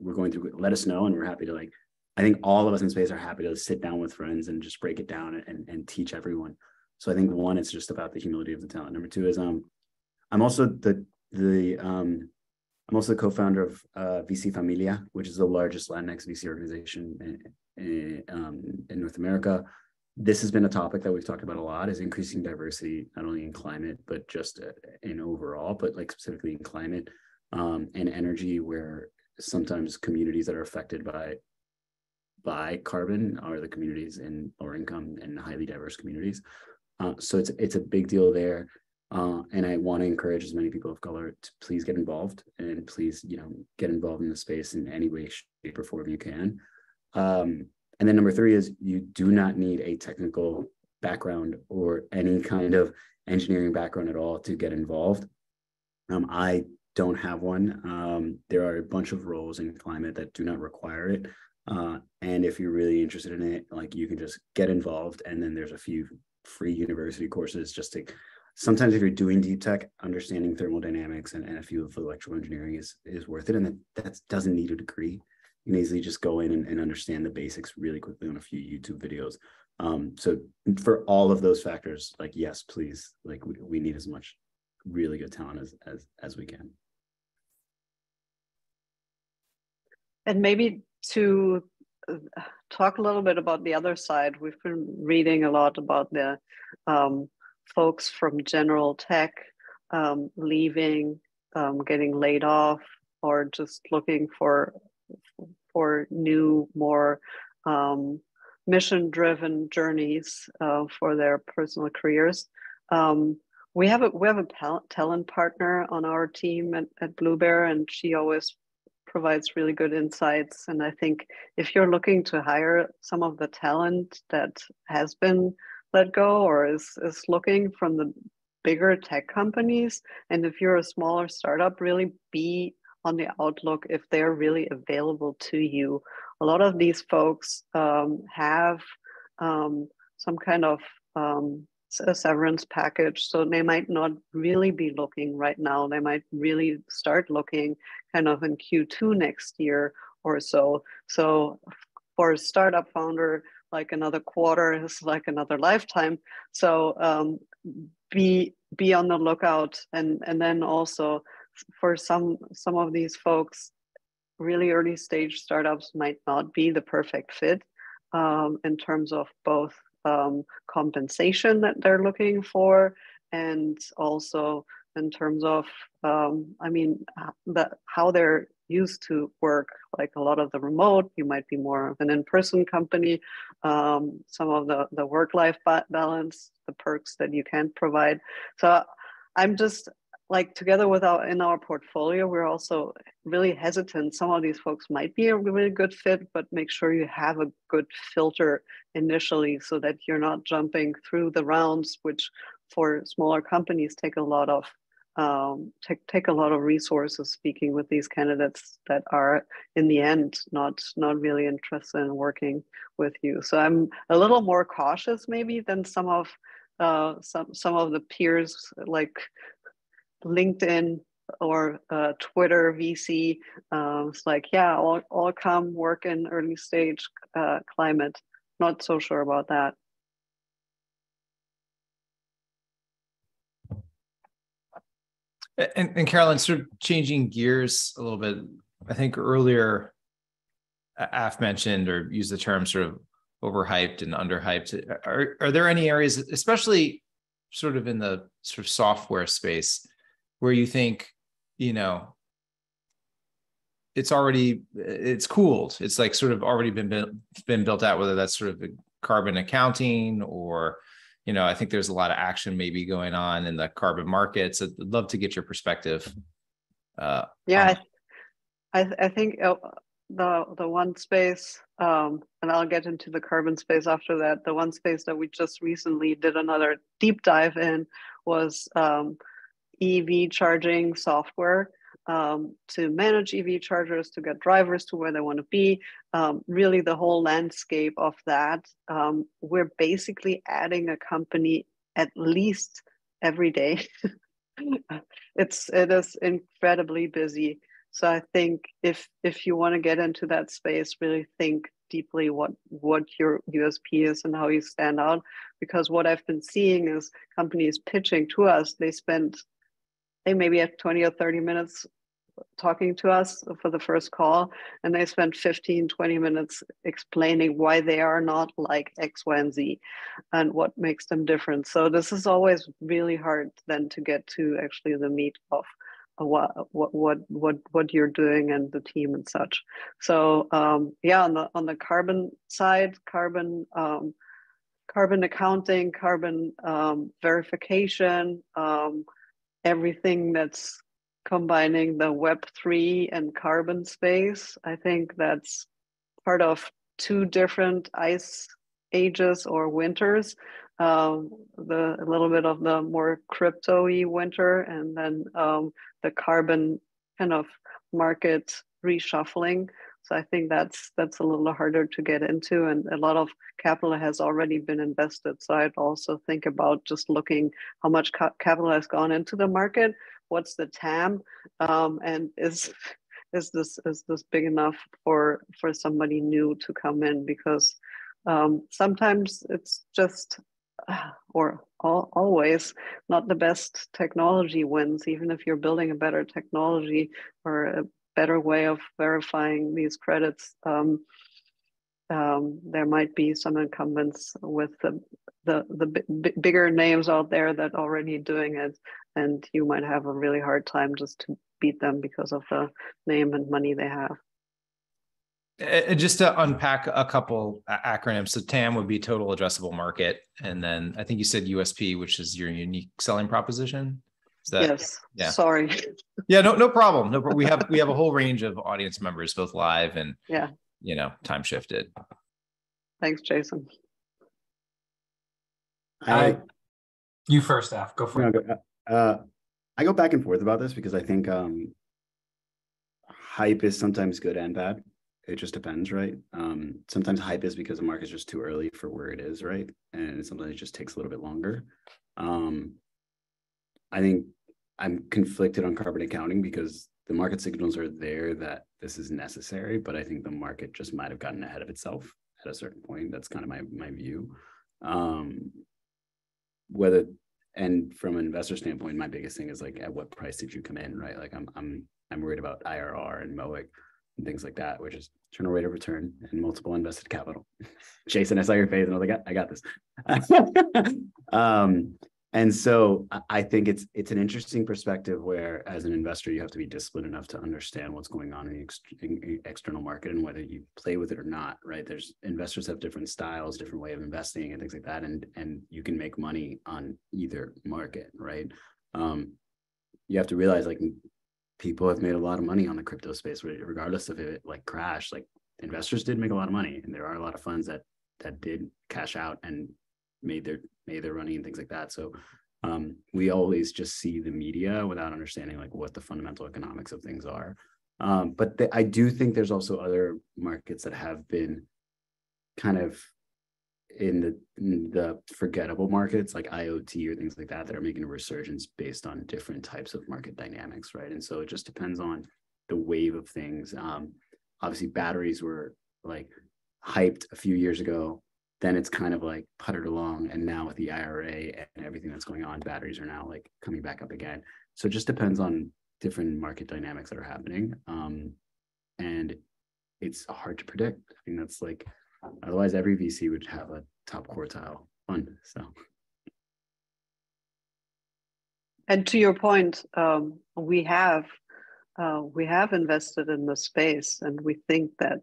we're going through, let us know, and we're happy to like. I think all of us in space are happy to sit down with friends and just break it down and, and teach everyone. So I think one, it's just about the humility of the talent. Number two is um, I'm also the the um, I'm also the co-founder of uh, VC Familia, which is the largest Latinx VC organization in, in, um, in North America. This has been a topic that we've talked about a lot is increasing diversity not only in climate but just uh, in overall but like specifically in climate um, and energy where sometimes communities that are affected by by carbon are the communities in lower income and highly diverse communities. Uh, so it's it's a big deal there uh, and I want to encourage as many people of color to please get involved and please, you know, get involved in the space in any way, shape, or form you can. Um, and then number three is you do not need a technical background or any kind of engineering background at all to get involved. Um, I don't have one. Um, there are a bunch of roles in climate that do not require it. Uh, and if you're really interested in it, like you can just get involved. And then there's a few free university courses just to sometimes if you're doing deep tech, understanding thermodynamics and, and a few of the electrical engineering is is worth it. And that, that doesn't need a degree you can easily just go in and, and understand the basics really quickly on a few YouTube videos. Um, so for all of those factors, like yes, please, like we, we need as much really good talent as as as we can. And maybe to uh, talk a little bit about the other side, we've been reading a lot about the um, folks from General Tech um, leaving, um, getting laid off, or just looking for for new, more um, mission driven journeys uh, for their personal careers. Um, we have a we have a talent partner on our team at, at Blue Bear, and she always provides really good insights. And I think if you're looking to hire some of the talent that has been let go or is is looking from the bigger tech companies, and if you're a smaller startup, really be on the outlook if they're really available to you. A lot of these folks um, have um, some kind of um, a severance package, so they might not really be looking right now. They might really start looking kind of in Q2 next year or so. So for a startup founder, like another quarter is like another lifetime. So um, be be on the lookout, and and then also for some some of these folks really early stage startups might not be the perfect fit um, in terms of both um, compensation that they're looking for and also in terms of um, i mean that how they're used to work like a lot of the remote you might be more of an in-person company. Um, some of the the work-life balance the perks that you can provide. So i'm just like together with our in our portfolio we're also really hesitant. Some of these folks might be a really good fit but make sure you have a good filter initially so that you're not jumping through the rounds which for smaller companies take a lot of um, take, take a lot of resources speaking with these candidates that are in the end not not really interested in working with you so i'm a little more cautious maybe than some of uh, some some of the peers like LinkedIn or uh, Twitter VC. Um, it's like, yeah, all, all come work in early stage uh, climate. Not so sure about that. And, and Carolin, sort of changing gears a little bit. I think earlier, Af mentioned or used the term sort of overhyped and underhyped. Are, are there any areas, especially sort of in the sort of software space, where you think, you know, it's already it's cooled. It's like sort of already been been built out. Whether that's sort of carbon accounting or, you know, I think there's a lot of action maybe going on in the carbon markets. I'd love to get your perspective. Uh, yeah, I, I think uh, the the one space, um, and I'll get into the carbon space after that. The one space that we just recently did another deep dive in was um, EV charging software. Um, to manage EV chargers, to get drivers to where they want to be, um, really the whole landscape of that. Um, we're basically adding a company at least every day. <laughs> it's it is incredibly busy. So I think if if you want to get into that space, really think deeply what what your USP is and how you stand out. Because what I've been seeing is companies pitching to us, they spend they maybe have 20 or 30 minutes talking to us for the first call and they spent 15 20 minutes explaining why they are not like x y and z and what makes them different. So this is always really hard then to get to actually the meat of what what what what what you're doing and the team and such. So um, yeah on the on the carbon side carbon um, carbon accounting carbon um, verification um, everything that's combining the web3 and carbon space i think that's part of two different ice ages or winters um, the a little bit of the more crypto-y winter and then um, the carbon kind of market reshuffling. So I think that's that's a little harder to get into, and a lot of capital has already been invested. So I'd also think about just looking how much ca- capital has gone into the market, what's the TAM, um, and is is this is this big enough for for somebody new to come in? Because um, sometimes it's just or all, always not the best technology wins. Even if you're building a better technology or a better way of verifying these credits um, um, there might be some incumbents with the the, the b- bigger names out there that already doing it and you might have a really hard time just to beat them because of the name and money they have and just to unpack a couple uh, acronyms, so TAM would be total addressable market, and then I think you said USP, which is your unique selling proposition. Is that, yes. Yeah. Sorry. <laughs> Yeah. No. No problem. No. We have we have a whole range of audience members, both live and yeah, you know, time shifted. Thanks, Jason. I, you first, Af. Go for it. Uh, I go back and forth about this because I think um, hype is sometimes good and bad it just depends, right? Um, sometimes hype is because the market's just too early for where it is, right? And sometimes it just takes a little bit longer. Um, I think I'm conflicted on carbon accounting because the market signals are there that this is necessary, but I think the market just might have gotten ahead of itself at a certain point. That's kind of my my view. Um, whether and from an investor standpoint, my biggest thing is like at what price did you come in, right? Like I'm I'm I'm worried about IRR and MOIC and things like that, which is internal rate of return and multiple invested capital. <laughs> Jason, I saw your face and I was like, I got this. <laughs> um, and so I think it's it's an interesting perspective where, as an investor, you have to be disciplined enough to understand what's going on in the ex- in external market and whether you play with it or not. Right? There's investors have different styles, different way of investing, and things like that, and and you can make money on either market. Right? Um, you have to realize like people have made a lot of money on the crypto space, regardless of it like crash. Like investors did make a lot of money, and there are a lot of funds that that did cash out and made their made their money and things like that. So um, we always just see the media without understanding like what the fundamental economics of things are. Um, but I do think there's also other markets that have been kind of in the in the forgettable markets like IoT or things like that that are making a resurgence based on different types of market dynamics, right? And so it just depends on the wave of things. Um, obviously, batteries were like hyped a few years ago. Then it's kind of like puttered along, and now with the IRA and everything that's going on, batteries are now like coming back up again. So it just depends on different market dynamics that are happening, um, and it's hard to predict. I think that's like Otherwise, every VC would have a top quartile fund. So. And to your point, um, we have uh, we have invested in the space, and we think that,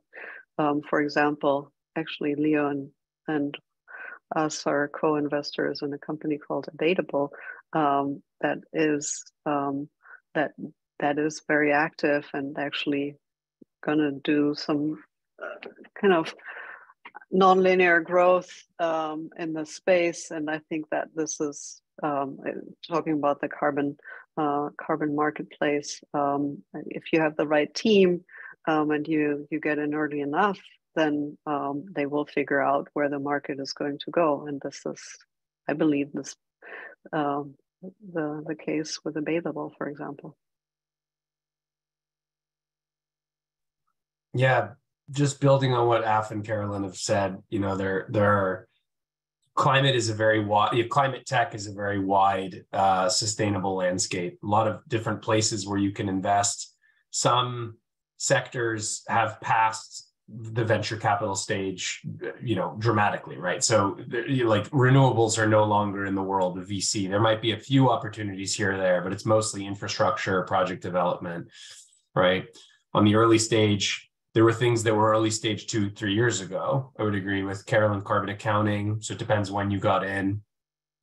um, for example, actually Leo and, and us are co-investors in a company called Abatable um, that is um, that that is very active and actually going to do some uh, kind of nonlinear growth um, in the space, and I think that this is um, talking about the carbon uh, carbon marketplace. Um, if you have the right team um, and you you get in early enough, then um, they will figure out where the market is going to go. And this is, I believe, this um, the the case with Abatable, for example. Yeah, just building on what Af and Carolin have said, you know, there there are climate is a very wide climate tech is a very wide uh, sustainable landscape a lot of different places where you can invest some sectors have passed the venture capital stage you know dramatically right so like renewables are no longer in the world of vc there might be a few opportunities here or there but it's mostly infrastructure project development right on the early stage there were things that were early stage two, three years ago. I would agree with Carolin carbon accounting. So it depends when you got in,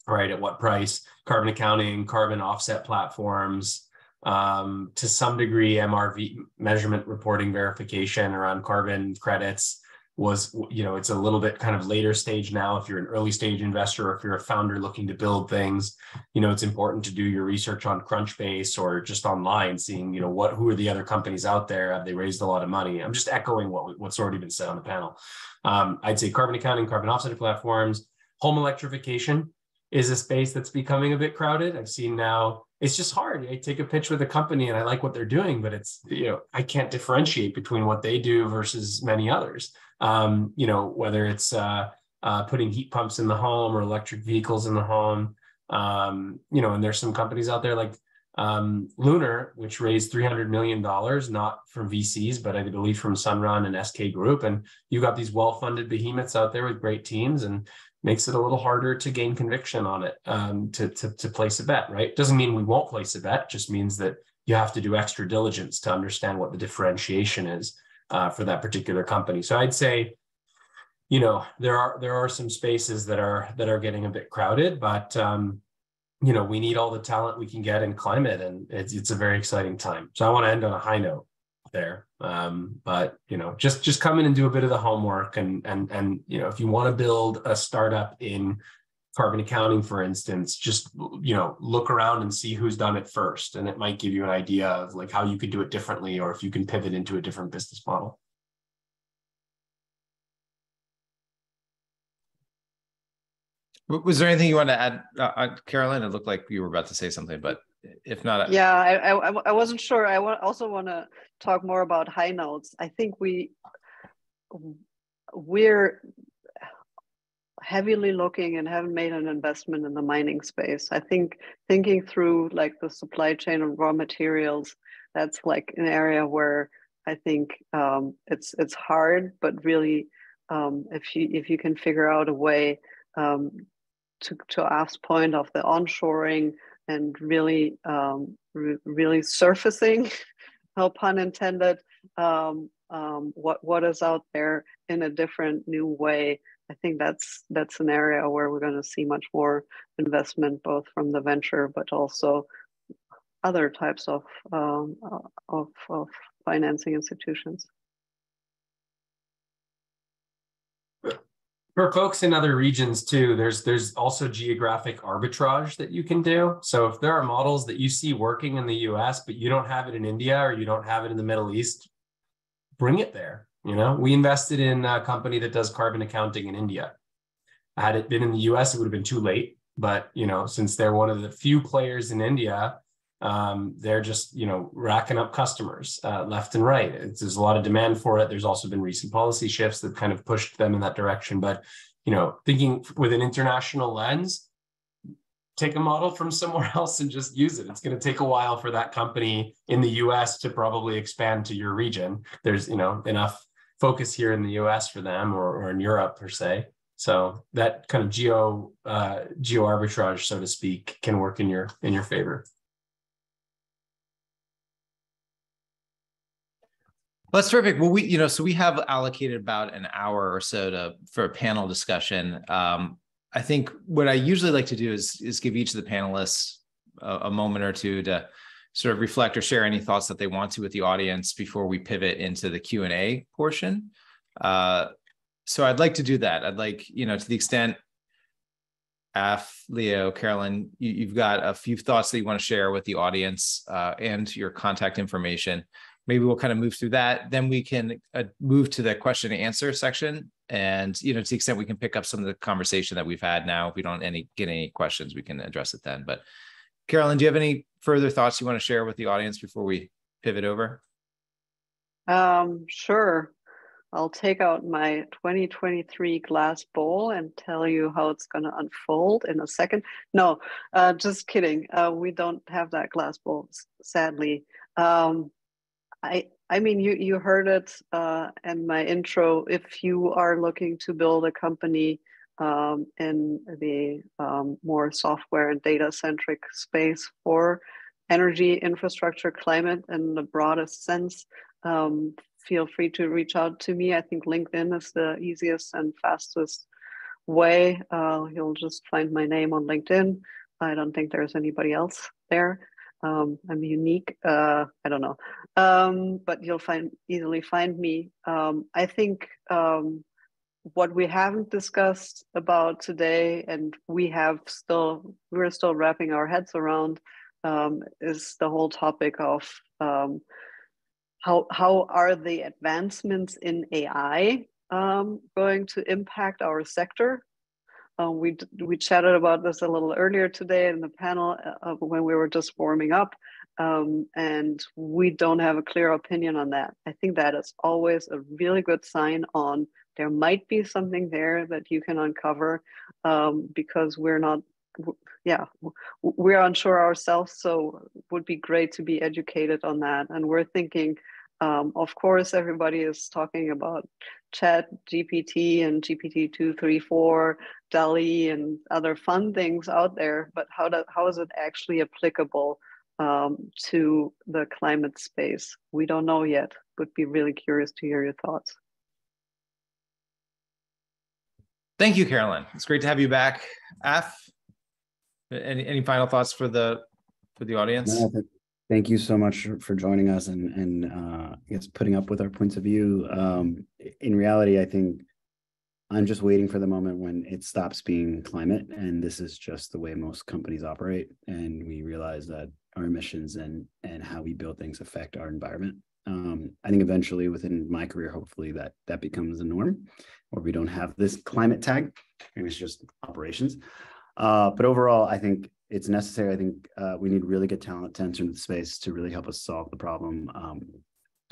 right? At what price? Carbon accounting, carbon offset platforms, um, to some degree, MRV measurement reporting verification around carbon credits was you know it's a little bit kind of later stage now. If you're an early stage investor or if you're a founder looking to build things you know it's important to do your research on crunchbase or just online seeing you know what who are the other companies out there? Have they raised a lot of money? I'm just echoing what what's already been said on the panel. Um, i'd say carbon accounting carbon offset platforms home electrification is a space that's becoming a bit crowded i've seen now it's just hard. I take a pitch with a company and I like what they're doing, but it's, you know, I can't differentiate between what they do versus many others. Um, you know, whether it's uh, uh, putting heat pumps in the home or electric vehicles in the home. Um, you know, and there's some companies out there like um, Lunar, which raised $300 million, not from VCs, but I believe from Sunrun and SK Group. And you got these well funded behemoths out there with great teams. And makes it a little harder to gain conviction on it um, to, to, to place a bet, right? Doesn't mean we won't place a bet, just means that you have to do extra diligence to understand what the differentiation is uh, for that particular company. So I'd say, you know, there are there are some spaces that are that are getting a bit crowded, but um, you know, we need all the talent we can get in climate, and it's it's a very exciting time. So I want to end on a high note there. Um, but you know, just just come in and do a bit of the homework, and and and you know, if you want to build a startup in carbon accounting, for instance, just you know, look around and see who's done it first, and it might give you an idea of like how you could do it differently, or if you can pivot into a different business model. Was there anything you want to add, uh, uh, Carolin? It looked like you were about to say something, but if not, yeah, I I, I wasn't sure. I also want to talk more about high notes. I think we we're heavily looking and haven't made an investment in the mining space. I think thinking through like the supply chain of raw materials, that's like an area where I think um, it's it's hard, but really, um, if you if you can figure out a way um, to to Af's point of the onshoring and really um, re- really surfacing, <laughs> no pun intended, um, um, what what is out there in a different new way. I think that's that's an area where we're going to see much more investment, both from the venture but also other types of um, uh, of, of financing institutions. For folks in other regions too there's there's also geographic arbitrage that you can do. So if there are models that you see working in the us but you don't have it in india or you don't have it in the middle east bring it there you know? We invested in a company that does carbon accounting in india. Had it been in the us it would have been too late but you know since they're one of the few players in india um, they're just you know racking up customers uh, left and right. It's, there's a lot of demand for it. There's also been recent policy shifts that kind of pushed them in that direction. But you know, thinking with an international lens, take a model from somewhere <laughs> else and just use it. It's going to take a while for that company in the U.S. to probably expand to your region. There's you know enough focus here in the U.S. for them or, or in Europe per se. So that kind of geo uh, geo arbitrage, so to speak, can work in your in your favor. Well, that's terrific. Well, we, you know, so we have allocated about an hour or so to for a panel discussion. Um, I think what I usually like to do is is give each of the panelists a, a, moment or two to sort of reflect or share any thoughts that they want to with the audience before we pivot into the Q and A portion. Uh, so I'd like to do that. I'd like, you know, to the extent Af, Leo, Carolin, you, have got a few thoughts that you want to share with the audience uh, and your contact information. Maybe we'll kind of move through that. Then we can uh, move to the question and answer section. And you know, to the extent we can pick up some of the conversation that we've had now, if we don't any get any questions, we can address it then. But Carolin, do you have any further thoughts you want to share with the audience before we pivot over? Um, sure. I'll take out my 2023 glass bowl and tell you how it's going to unfold in a second. No, uh, just kidding. Uh, we don't have that glass bowl, sadly. Um, I, I mean, you, you heard it uh, in my intro. If you are looking to build a company um, in the um, more software and data centric space for energy infrastructure, climate in the broadest sense, um, feel free to reach out to me. I think LinkedIn is the easiest and fastest way. Uh, you'll just find my name on LinkedIn. I don't think there's anybody else there. Um, I'm unique. Uh, I don't know, um, but you'll find easily find me. Um, I think um, what we haven't discussed about today, and we have still we're still wrapping our heads around, um, is the whole topic of um, how how are the advancements in AI going to impact our sector? Uh, we we chatted about this a little earlier today in the panel uh, when we were just warming up, um, and we don't have a clear opinion on that. I think that is always a really good sign on there might be something there that you can uncover um, because we're not yeah we're unsure ourselves so would be great to be educated on that and we're thinking um, of course, everybody is talking about Chat GPT and GPT two, three, four, DALL-E, and other fun things out there. But how do, how is it actually applicable um, to the climate space? We don't know yet. Would be really curious to hear your thoughts. Thank you, Carolin. It's great to have you back. Af, any any final thoughts for the for the audience? No, thank you so much for joining us and and uh, I guess putting up with our points of view. Um, in reality, I think I'm just waiting for the moment when it stops being climate, and this is just the way most companies operate, and we realize that our emissions and and how we build things affect our environment. Um, I think eventually, within my career, hopefully that that becomes the norm, or we don't have this climate tag, and it's just operations. Uh, but overall, I think it's necessary. I think uh, we need really good talent to enter the space to really help us solve the problem. Um,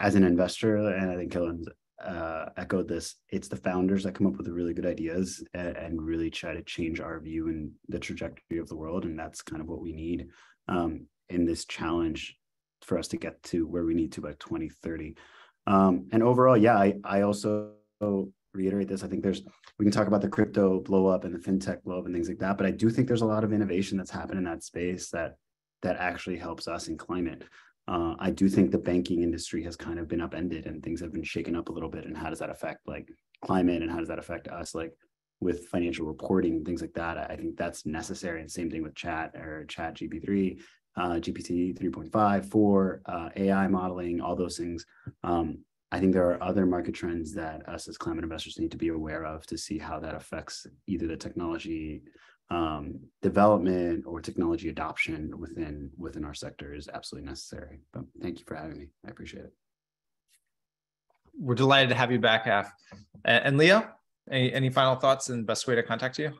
as an investor, and I think Killen's uh, echoed this, it's the founders that come up with the really good ideas and, and, really try to change our view and the trajectory of the world. And that's kind of what we need um, in this challenge for us to get to where we need to by 2030. Um, and overall, yeah, I, I also reiterate this. I think there's we can talk about the crypto blow up and the fintech blow up and things like that, but I do think there's a lot of innovation that's happened in that space that that actually helps us in climate. Uh, I do think the banking industry has kind of been upended and things have been shaken up a little bit. And how does that affect like climate and how does that affect us like with financial reporting and things like that? I think that's necessary. And same thing with chat or chat GP3, uh, GPT 3.5, 4, uh, AI modeling, all those things. Um, I think there are other market trends that us as climate investors need to be aware of to see how that affects either the technology um, development or technology adoption within within our sector is absolutely necessary. But thank you for having me. I appreciate it. We're delighted to have you back, Af. And Leo, any, any final thoughts and best way to contact you?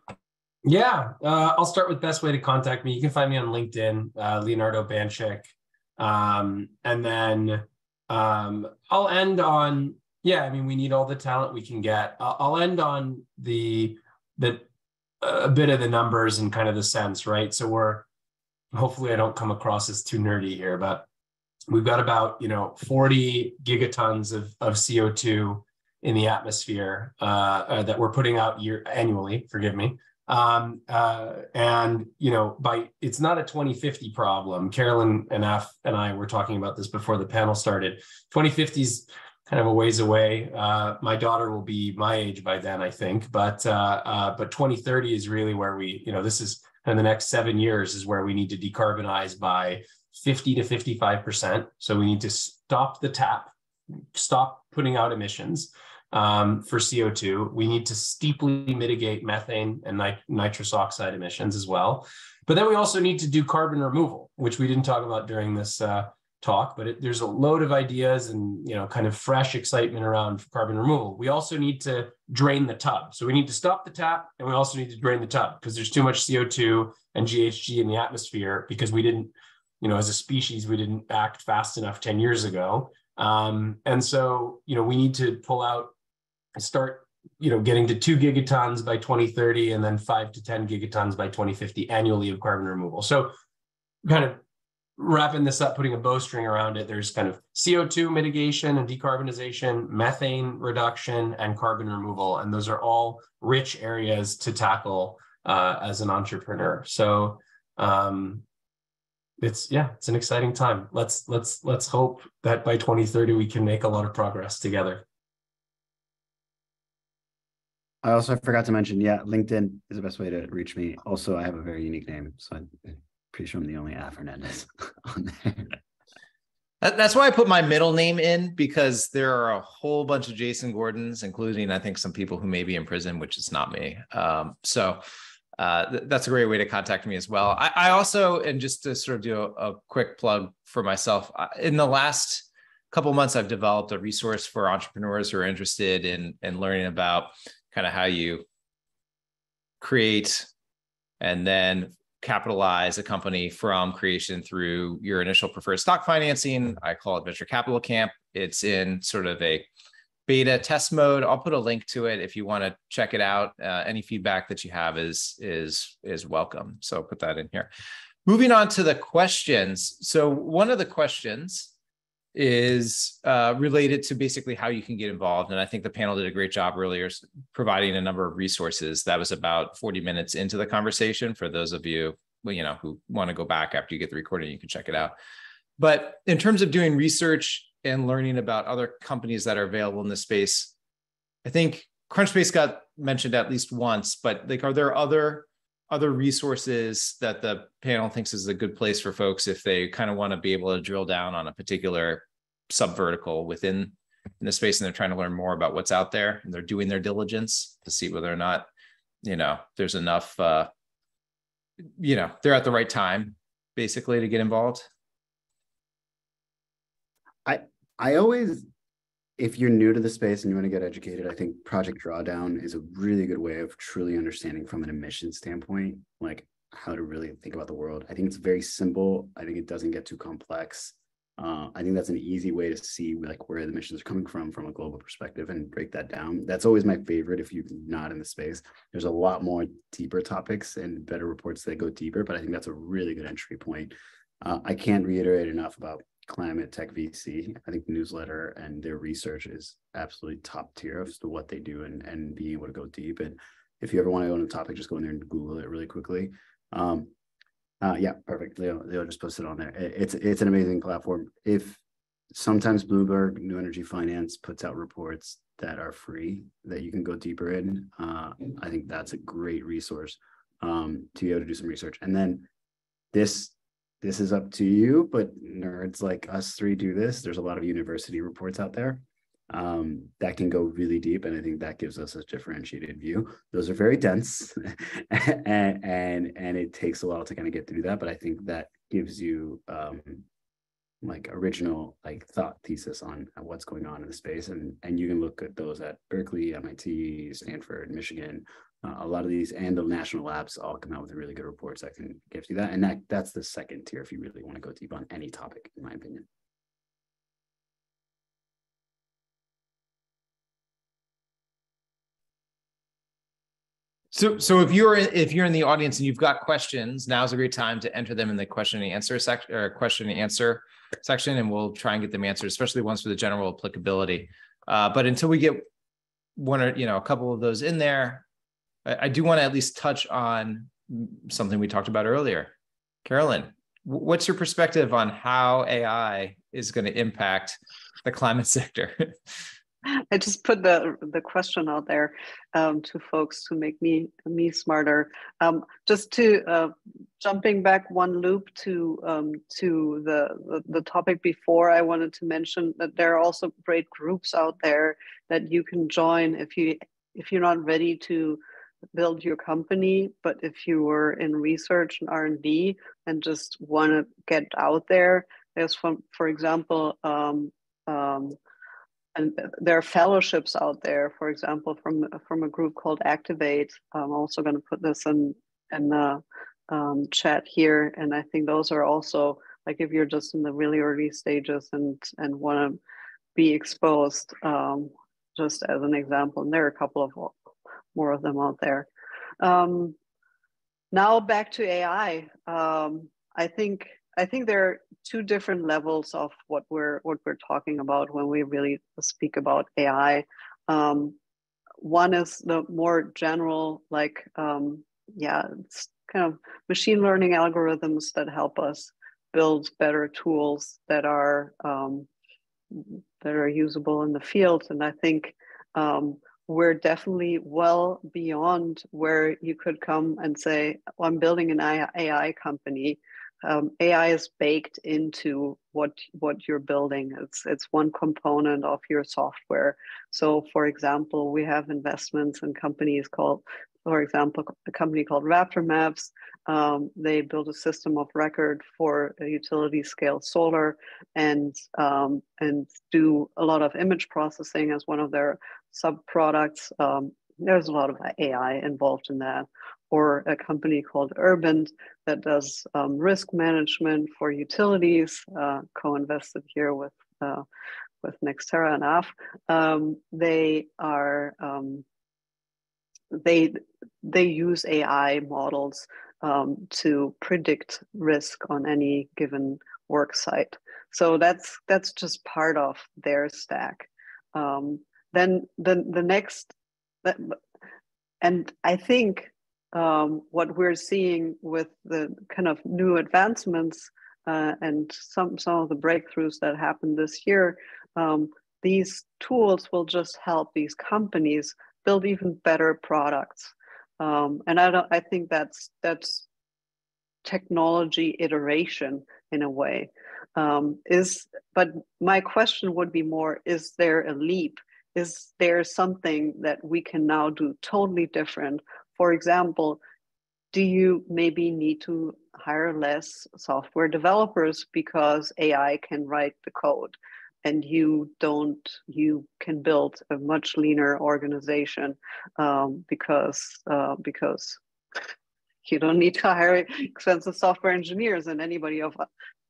Yeah, uh, I'll start with best way to contact me. You can find me on LinkedIn, uh, Leonardo Banchik. Um, and then um, I'll end on yeah. I mean, we need all the talent we can get. I'll, I'll end on the the a bit of the numbers and kind of the sense, right? So we're hopefully I don't come across as too nerdy here, but we've got about you know 40 gigatons of of CO2 in the atmosphere uh, uh, that we're putting out year annually. Forgive me. Um, uh, and you know, by it's not a 2050 problem. Carolin and Af and I were talking about this before the panel started. 2050 is kind of a ways away. Uh, my daughter will be my age by then, I think. But uh, uh but 2030 is really where we, you know, this is in the next seven years is where we need to decarbonize by 50 to 55 percent. So we need to stop the tap, stop putting out emissions um, for CO2. We need to steeply mitigate methane and nit- nitrous oxide emissions as well. But then we also need to do carbon removal, which we didn't talk about during this uh, talk, but it, there's a load of ideas and you know kind of fresh excitement around carbon removal. We also need to drain the tub. So we need to stop the tap and we also need to drain the tub because there's too much CO2 and GHG in the atmosphere because we didn't, you know, as a species, we didn't act fast enough 10 years ago. Um, and so, you know, we need to pull out, start, you know, getting to two gigatons by 2030 and then five to 10 gigatons by 2050 annually of carbon removal. So kind of wrapping this up, putting a bowstring around it, there's kind of CO2 mitigation and decarbonization, methane reduction, and carbon removal. And those are all rich areas to tackle uh, as an entrepreneur. So um, it's yeah, it's an exciting time. Let's let's let's hope that by 2030 we can make a lot of progress together. I also forgot to mention, yeah, LinkedIn is the best way to reach me. Also, I have a very unique name, so I'm pretty sure I'm the only A Fernandez <laughs> on there. That's why I put my middle name in because there are a whole bunch of Jason Gordons, including I think some people who may be in prison, which is not me. Um, so uh, th- that's a great way to contact me as well. I, I also, and just to sort of do a, a quick plug for myself, in the last couple months, I've developed a resource for entrepreneurs who are interested in in learning about kind of how you create and then capitalize a company from creation through your initial preferred stock financing. I call it Venture Capital Camp. It's in sort of a beta test mode. I'll put a link to it if you want to check it out. Uh, any feedback that you have is is is welcome. So put that in here. Moving on to the questions. So one of the questions is uh, related to basically how you can get involved. And I think the panel did a great job earlier providing a number of resources. That was about 40 minutes into the conversation for those of you, you know, who want to go back after you get the recording, you can check it out. But in terms of doing research and learning about other companies that are available in this space. I think Crunchbase got mentioned at least once, but like, are there other other resources that the panel thinks is a good place for folks if they kind of want to be able to drill down on a particular subvertical within in the space and they're trying to learn more about what's out there and they're doing their diligence to see whether or not you know there's enough uh you know they're at the right time basically to get involved. I I always, if you're new to the space and you want to get educated, I think Project Drawdown is a really good way of truly understanding from an emission standpoint, like how to really think about the world. I think it's very simple. I think it doesn't get too complex. Uh, I think that's an easy way to see like where the emissions are coming from from a global perspective and break that down. That's always my favorite if you're not in the space. There's a lot more deeper topics and better reports that go deeper, but I think that's a really good entry point. Uh, I can't reiterate enough about Climate Tech VC. I think newsletter and their research is absolutely top tier as to what they do and, and being able to go deep. And if you ever want to go on a topic, just go in there and Google it really quickly. Um, uh, yeah, perfect. Leo, Leo just posted it on there. It's it's an amazing platform. If sometimes Bloomberg New Energy Finance puts out reports that are free that you can go deeper in, uh, I think that's a great resource um, to be able to do some research. And then this this is up to you, but nerds like us three do this. There's a lot of university reports out there um, that can go really deep, and I think that gives us a differentiated view. Those are very dense, <laughs> and, and and it takes a while to kind of get through that. But I think that gives you um, like original like thought thesis on what's going on in the space, and and you can look at those at Berkeley, MIT, Stanford, Michigan, uh, a lot of these and the national labs all come out with really good reports that can give you that and that that's the second tier if you really want to go deep on any topic in my opinion So, so if you're if you're in the audience and you've got questions, now's a great time to enter them in the question and answer section or question and answer section, and we'll try and get them answered, especially ones for the general applicability. Uh, but until we get one or you know a couple of those in there, I, I do want to at least touch on something we talked about earlier. Carolin, what's your perspective on how AI is going to impact the climate <laughs> sector? I just put the the question out there um, to folks to make me me smarter. Um, just to uh, jumping back one loop to um, to the, the, the topic before, I wanted to mention that there are also great groups out there that you can join if you if you're not ready to build your company, but if you were in research and R and just want to get out there, there's from for example. Um, um, and there are fellowships out there, for example, from from a group called Activate. I'm also going to put this in in the um, chat here, and I think those are also like if you're just in the really early stages and and want to be exposed, um, just as an example. And there are a couple of more of them out there. Um, now back to AI. Um, I think I think there are two different levels of what we're what we're talking about when we really speak about AI. Um, one is the more general, like um, yeah, it's kind of machine learning algorithms that help us build better tools that are um, that are usable in the field. And I think um, we're definitely well beyond where you could come and say, well, I'm building an AI company um, AI is baked into what what you're building. It's it's one component of your software. So, for example, we have investments in companies called, for example, a company called Raptor Maps. Um, they build a system of record for utility scale solar, and um, and do a lot of image processing as one of their sub products. Um, there's a lot of AI involved in that or a company called Urbint that does um, risk management for utilities, uh, co-invested here with uh, with NextEra and AF. Um, they are um, they they use AI models um, to predict risk on any given work site. So that's that's just part of their stack. Um, then the the next, and I think um, what we're seeing with the kind of new advancements uh, and some some of the breakthroughs that happened this year, um, these tools will just help these companies build even better products. Um, and I don't. I think that's that's technology iteration in a way. Um, is but my question would be more: Is there a leap? Is there something that we can now do totally different? For example, do you maybe need to hire less software developers because AI can write the code and you don't, you can build a much leaner organization um, because, uh, because you don't need to hire expensive software engineers and anybody of,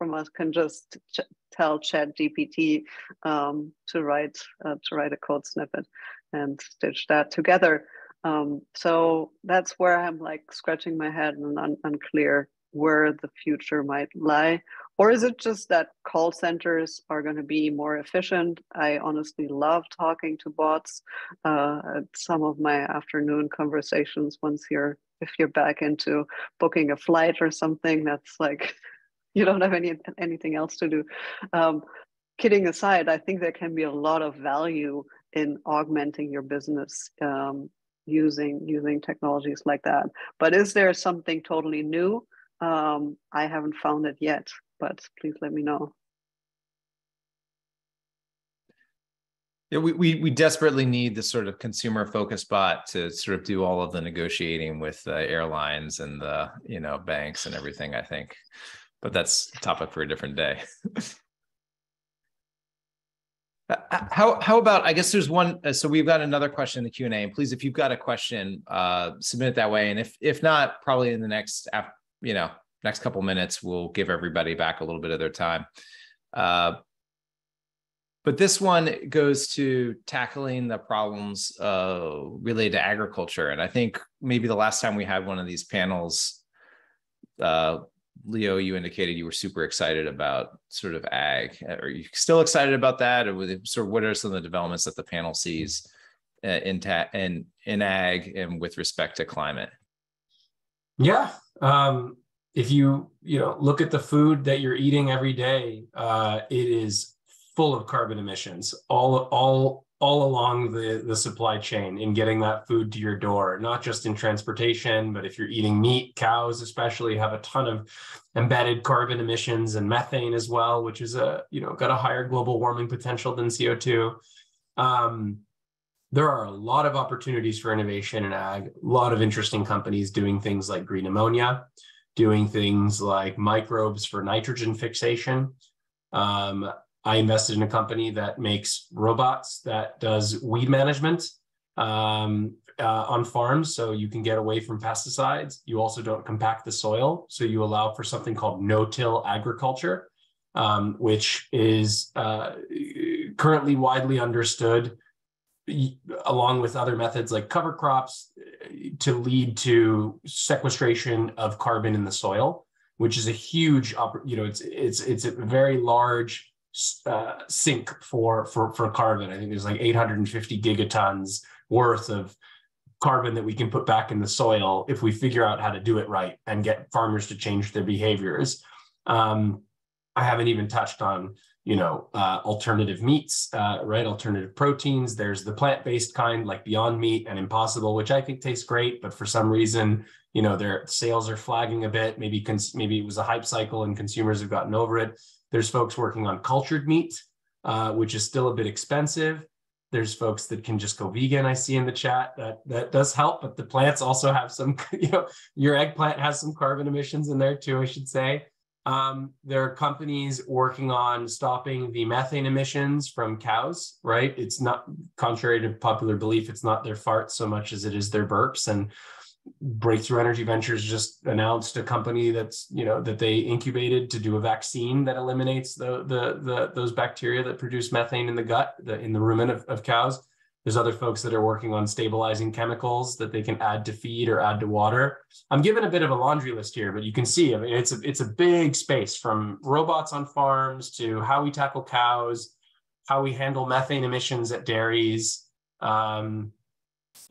from us can just ch- tell ChatGPT um, to write uh, to write a code snippet and stitch that together um, so that's where I'm like scratching my head and un- unclear where the future might lie. Or is it just that call centers are going to be more efficient? I honestly love talking to bots. Uh, some of my afternoon conversations, once you're if you're back into booking a flight or something, that's like <laughs> <laughs> you don't have any anything else to do. Um, kidding aside, I think there can be a lot of value in augmenting your business um, using using technologies like that. But is there something totally new? Um, I haven't found it yet, but please let me know. Yeah, we, we, we desperately need the sort of consumer focused bot to sort of do all of the negotiating with the airlines and the you know banks and everything. I think, but that's a topic for a different day. <laughs> Uh, how how about I guess there's one. Uh, so we've got another question in the Q and A, and please, if you've got a question, uh, submit it that way. And if if not, probably in the next you know next couple minutes, we'll give everybody back a little bit of their time. Uh, but this one goes to tackling the problems uh, related to agriculture, and I think maybe the last time we had one of these panels, uh, Leo, you indicated you were super excited about sort of ag. Are you still excited about that, or sort of what are some of the developments that the panel sees uh, in ta- in in ag and with respect to climate? Yeah, um, if you you know look at the food that you're eating every day, uh, it is full of carbon emissions. All all all along the, the supply chain in getting that food to your door, not just in transportation, but if you're eating meat, cows especially have a ton of embedded carbon emissions and methane as well, which is a, you know, got a higher global warming potential than CO2. Um, there are a lot of opportunities for innovation in ag, a lot of interesting companies doing things like green ammonia, doing things like microbes for nitrogen fixation. Um, I invested in a company that makes robots that does weed management um, uh, on farms. So you can get away from pesticides. You also don't compact the soil. So you allow for something called no-till agriculture, um, which is uh, currently widely understood along with other methods like cover crops to lead to sequestration of carbon in the soil which is a huge you know it's it's it's a very large uh, sink for for for carbon. I think there's like 850 gigatons worth of carbon that we can put back in the soil if we figure out how to do it right and get farmers to change their behaviors. Um, I haven't even touched on you know uh, alternative meats, uh, right? Alternative proteins. There's the plant-based kind like Beyond Meat and Impossible, which I think tastes great, but for some reason you know their sales are flagging a bit. Maybe cons- maybe it was a hype cycle and consumers have gotten over it. There's folks working on cultured meat, uh, which is still a bit expensive. There's folks that can just go vegan. I see in the chat that that does help, but the plants also have some. <laughs> You know, your eggplant has some carbon emissions in there too. I should say. Um, there are companies working on stopping the methane emissions from cows. Right? It's not contrary to popular belief. It's not their farts so much as it is their burps and Breakthrough Energy Ventures just announced a company that's you know that they incubated to do a vaccine that eliminates the the, the those bacteria that produce methane in the gut, the, in the rumen of, of cows. There's other folks that are working on stabilizing chemicals that they can add to feed or add to water. I'm given a bit of a laundry list here, but you can see, I mean, it's a it's a big space from robots on farms to how we tackle cows, how we handle methane emissions at dairies. Um,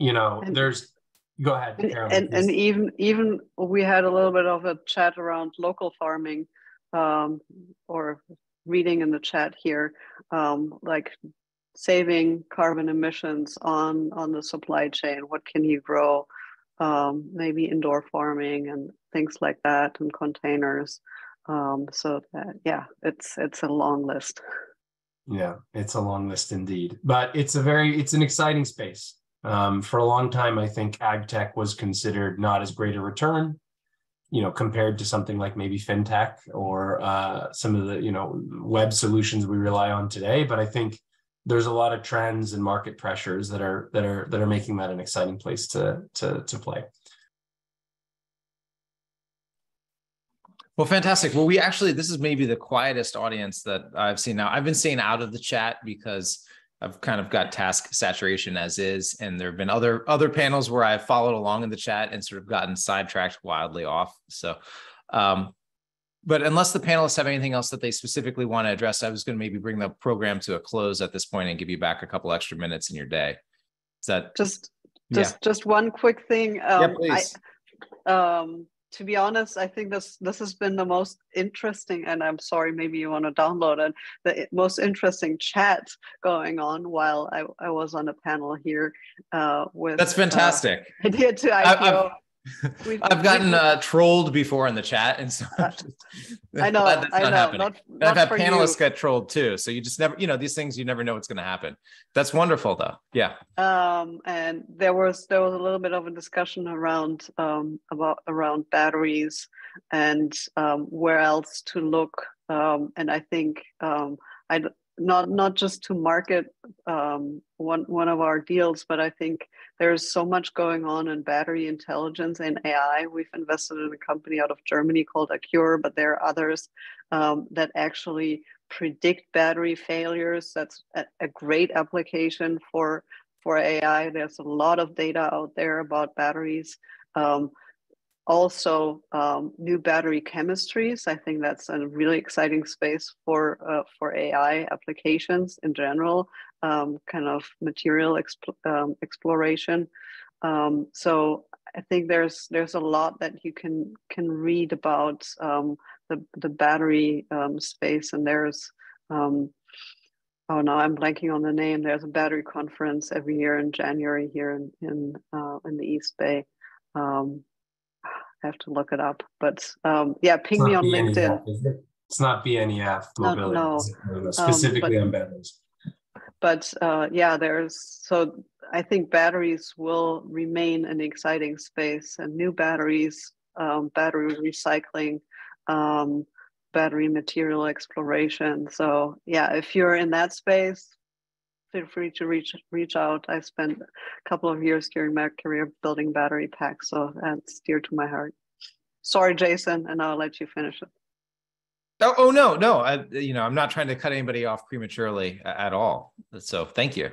you know, there's Go ahead, Carolin. And, and, even even we had a little bit of a chat around local farming, um, or reading in the chat here, um, like saving carbon emissions on on the supply chain. What can you grow? Um, maybe indoor farming and things like that, and containers. Um, so that yeah, it's it's a long list. Yeah, it's a long list indeed, but it's a very it's an exciting space. Um, for a long time, I think ag tech was considered not as great a return, you know, compared to something like maybe fintech or uh, some of the you know web solutions we rely on today. But I think there's a lot of trends and market pressures that are that are that are making that an exciting place to to to play. Well, fantastic. Well, we actually, this is maybe the quietest audience that I've seen now. I've been staying out of the chat because I've kind of got task saturation as is, and there have been other other panels where I've followed along in the chat and sort of gotten sidetracked wildly off. So, um, but unless the panelists have anything else that they specifically want to address, I was going to maybe bring the program to a close at this point and give you back a couple extra minutes in your day. Is that just just yeah. just one quick thing? Um, yeah, please. I, um, to be honest, I think this this has been the most interesting, and I'm sorry, maybe you want to download it, the most interesting chat going on while I, I was on a panel here uh, with. That's fantastic. Uh, idea to IPO. We've, I've gotten uh, trolled before in the chat, and so uh, <laughs> I know, <laughs> that's I not know, happening. Not, not I've had panelists you. get trolled too, so you just never, you know, these things you never know what's going to happen. That's wonderful, though. Yeah. Um, and there was there was a little bit of a discussion around um, about around batteries and um, where else to look, um, and I think um, I not not just to market um, one one of our deals, but I think there's so much going on in battery intelligence and AI. We've invested in a company out of Germany called Accure, but there are others um, that actually predict battery failures. That's a, a great application for for AI. There's a lot of data out there about batteries. Um, also, um, new battery chemistries. I think that's a really exciting space for uh, for AI applications in general um, kind of material exp- um, exploration. Um, so I think there's there's a lot that you can can read about um, the the battery um, space, and there's um, oh no, I'm blanking on the name. There's a battery conference every year in January here in in uh, in the East Bay. Um, I have to look it up, but um, yeah, ping me on BNEF, LinkedIn. It's not BNEF mobility, no, no. specifically but, on batteries. But uh, yeah, there's so I think batteries will remain an exciting space, and new batteries, um, battery recycling, um, battery material exploration. So yeah, if you're in that space, feel free to reach reach out. I spent a couple of years during my career building battery packs, so that's dear to my heart. Sorry, Jason, and I'll let you finish it. Oh, oh no, no. I, you know, I'm not trying to cut anybody off prematurely at all. So thank you.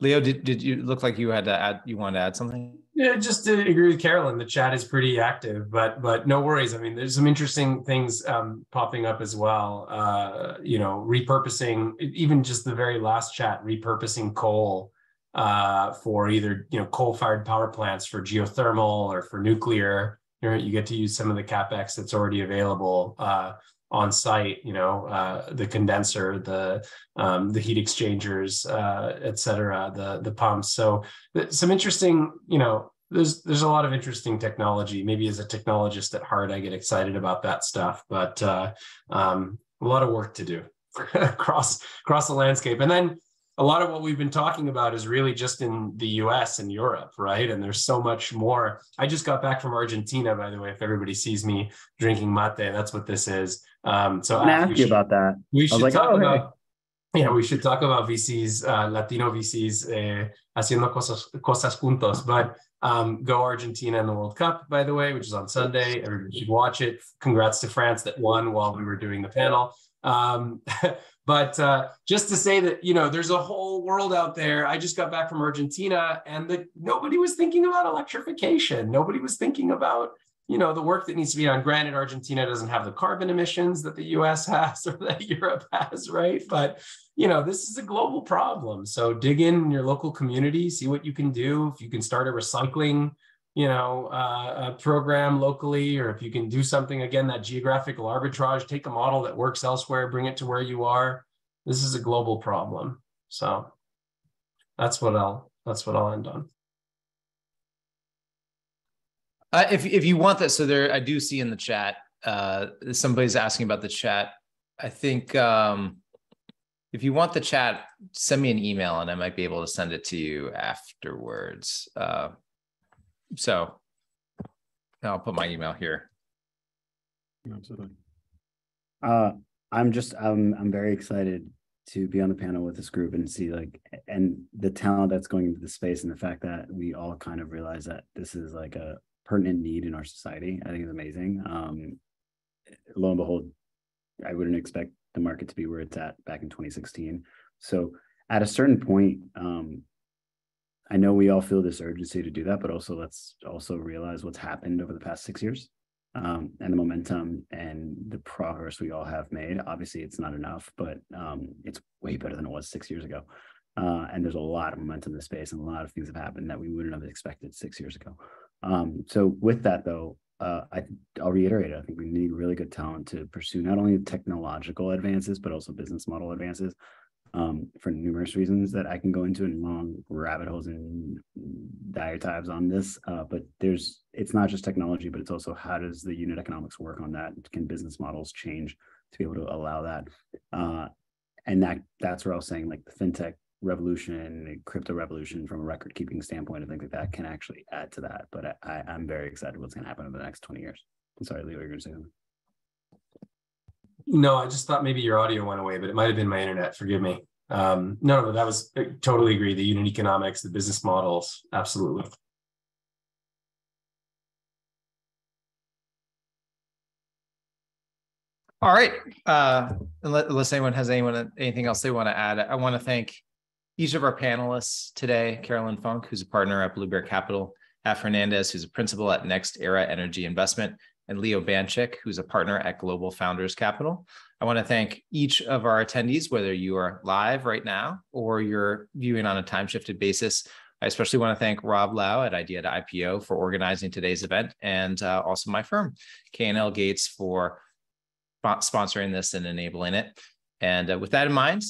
Leo, did, did you look like you had to add, you wanted to add something? Yeah, just to agree with Carolin, the chat is pretty active, but but no worries. I mean, there's some interesting things um, popping up as well. Uh, you know, repurposing, even just the very last chat, repurposing coal uh, for either you know coal-fired power plants for geothermal or for nuclear. You, know, you get to use some of the capex that's already available. Uh, on site, you know, uh, the condenser, the um, the heat exchangers, uh, et cetera, the the pumps. So some interesting, you know, there's there's a lot of interesting technology. Maybe as a technologist at heart, I get excited about that stuff, but uh, um, a lot of work to do <laughs> across across the landscape. And then a lot of what we've been talking about is really just in the US and Europe, right? And there's so much more. I just got back from Argentina, by the way. If everybody sees me drinking mate, that's what this is. Um, so I ask you about that. We should like, talk oh, about. Hey. Yeah, we should talk about VCs, uh, Latino VCs, eh, haciendo cosas, cosas juntos. But um, go Argentina in the World Cup, by the way, which is on Sunday. Everybody should watch it. Congrats to France that won while we were doing the panel. Um, <laughs> but uh, just to say that you know, there's a whole world out there. I just got back from Argentina, and that nobody was thinking about electrification. Nobody was thinking about you know the work that needs to be done. Granted, Argentina doesn't have the carbon emissions that the U.S. <laughs> has or that Europe has, right? But you know, this is a global problem. So dig in your local community, see what you can do. If you can start a recycling you know, uh, a program locally, or if you can do something again, that geographical arbitrage, take a model that works elsewhere, bring it to where you are. This is a global problem. So that's what I'll that's what I'll end on. Uh, if if you want that, so there, I do see in the chat. Uh, somebody's asking about the chat. I think um, if you want the chat, send me an email, and I might be able to send it to you afterwards. Uh, so I'll put my email here. Absolutely. Uh, I'm just I'm I'm very excited to be on the panel with this group and see like and the talent that's going into the space and the fact that we all kind of realize that this is like a pertinent need in our society. I think is amazing. Um, lo and behold, I wouldn't expect the market to be where it's at back in 2016. So at a certain point, um, I know we all feel this urgency to do that, but also let's also realize what's happened over the past six years um, and the momentum and the progress we all have made. Obviously, it's not enough, but um, it's way better than it was six years ago. Uh, and there's a lot of momentum in the space, and a lot of things have happened that we wouldn't have expected six years ago. Um, so, with that though, uh, I, I'll reiterate it. I think we need really good talent to pursue not only technological advances but also business model advances um, for numerous reasons that I can go into in long rabbit holes and diatribes on this. Uh, but there's it's not just technology, but it's also how does the unit economics work on that? Can business models change to be able to allow that? Uh, and that that's where I was saying like the fintech revolution, crypto revolution from a record keeping standpoint, and things like that can actually add to that. But I, I'm very excited what's going to happen over the next 20 years. I'm sorry, Leo, you're going to say something. No, I just thought maybe your audio went away, but it might have been my internet. Forgive me. Um, no, no, that was I totally agree. The unit economics, the business models, absolutely. All right. Uh, unless anyone has anyone anything else they want to add, I want to thank each of our panelists today: Carolin Funk, who's a partner at Blue Bear Capital, Af Hernandez, who's a principal at NextEra Energy Investment, and Leo Banchik, who's a partner at Global Founders Capital. I want to thank each of our attendees, whether you are live right now or you're viewing on a time shifted basis. I especially want to thank Rob Lau at Idea to IPO for organizing today's event and uh, also my firm, K&L Gates, for sponsoring this and enabling it. And uh, with that in mind,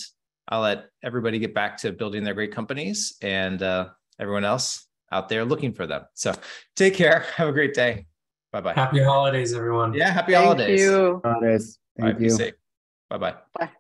I'll let everybody get back to building their great companies and uh, everyone else out there looking for them. So take care. <laughs> Have a great day. Bye bye. Happy holidays, everyone. Yeah, happy Thank holidays. you. Holidays. Thank be you. safe. Bye bye. Bye.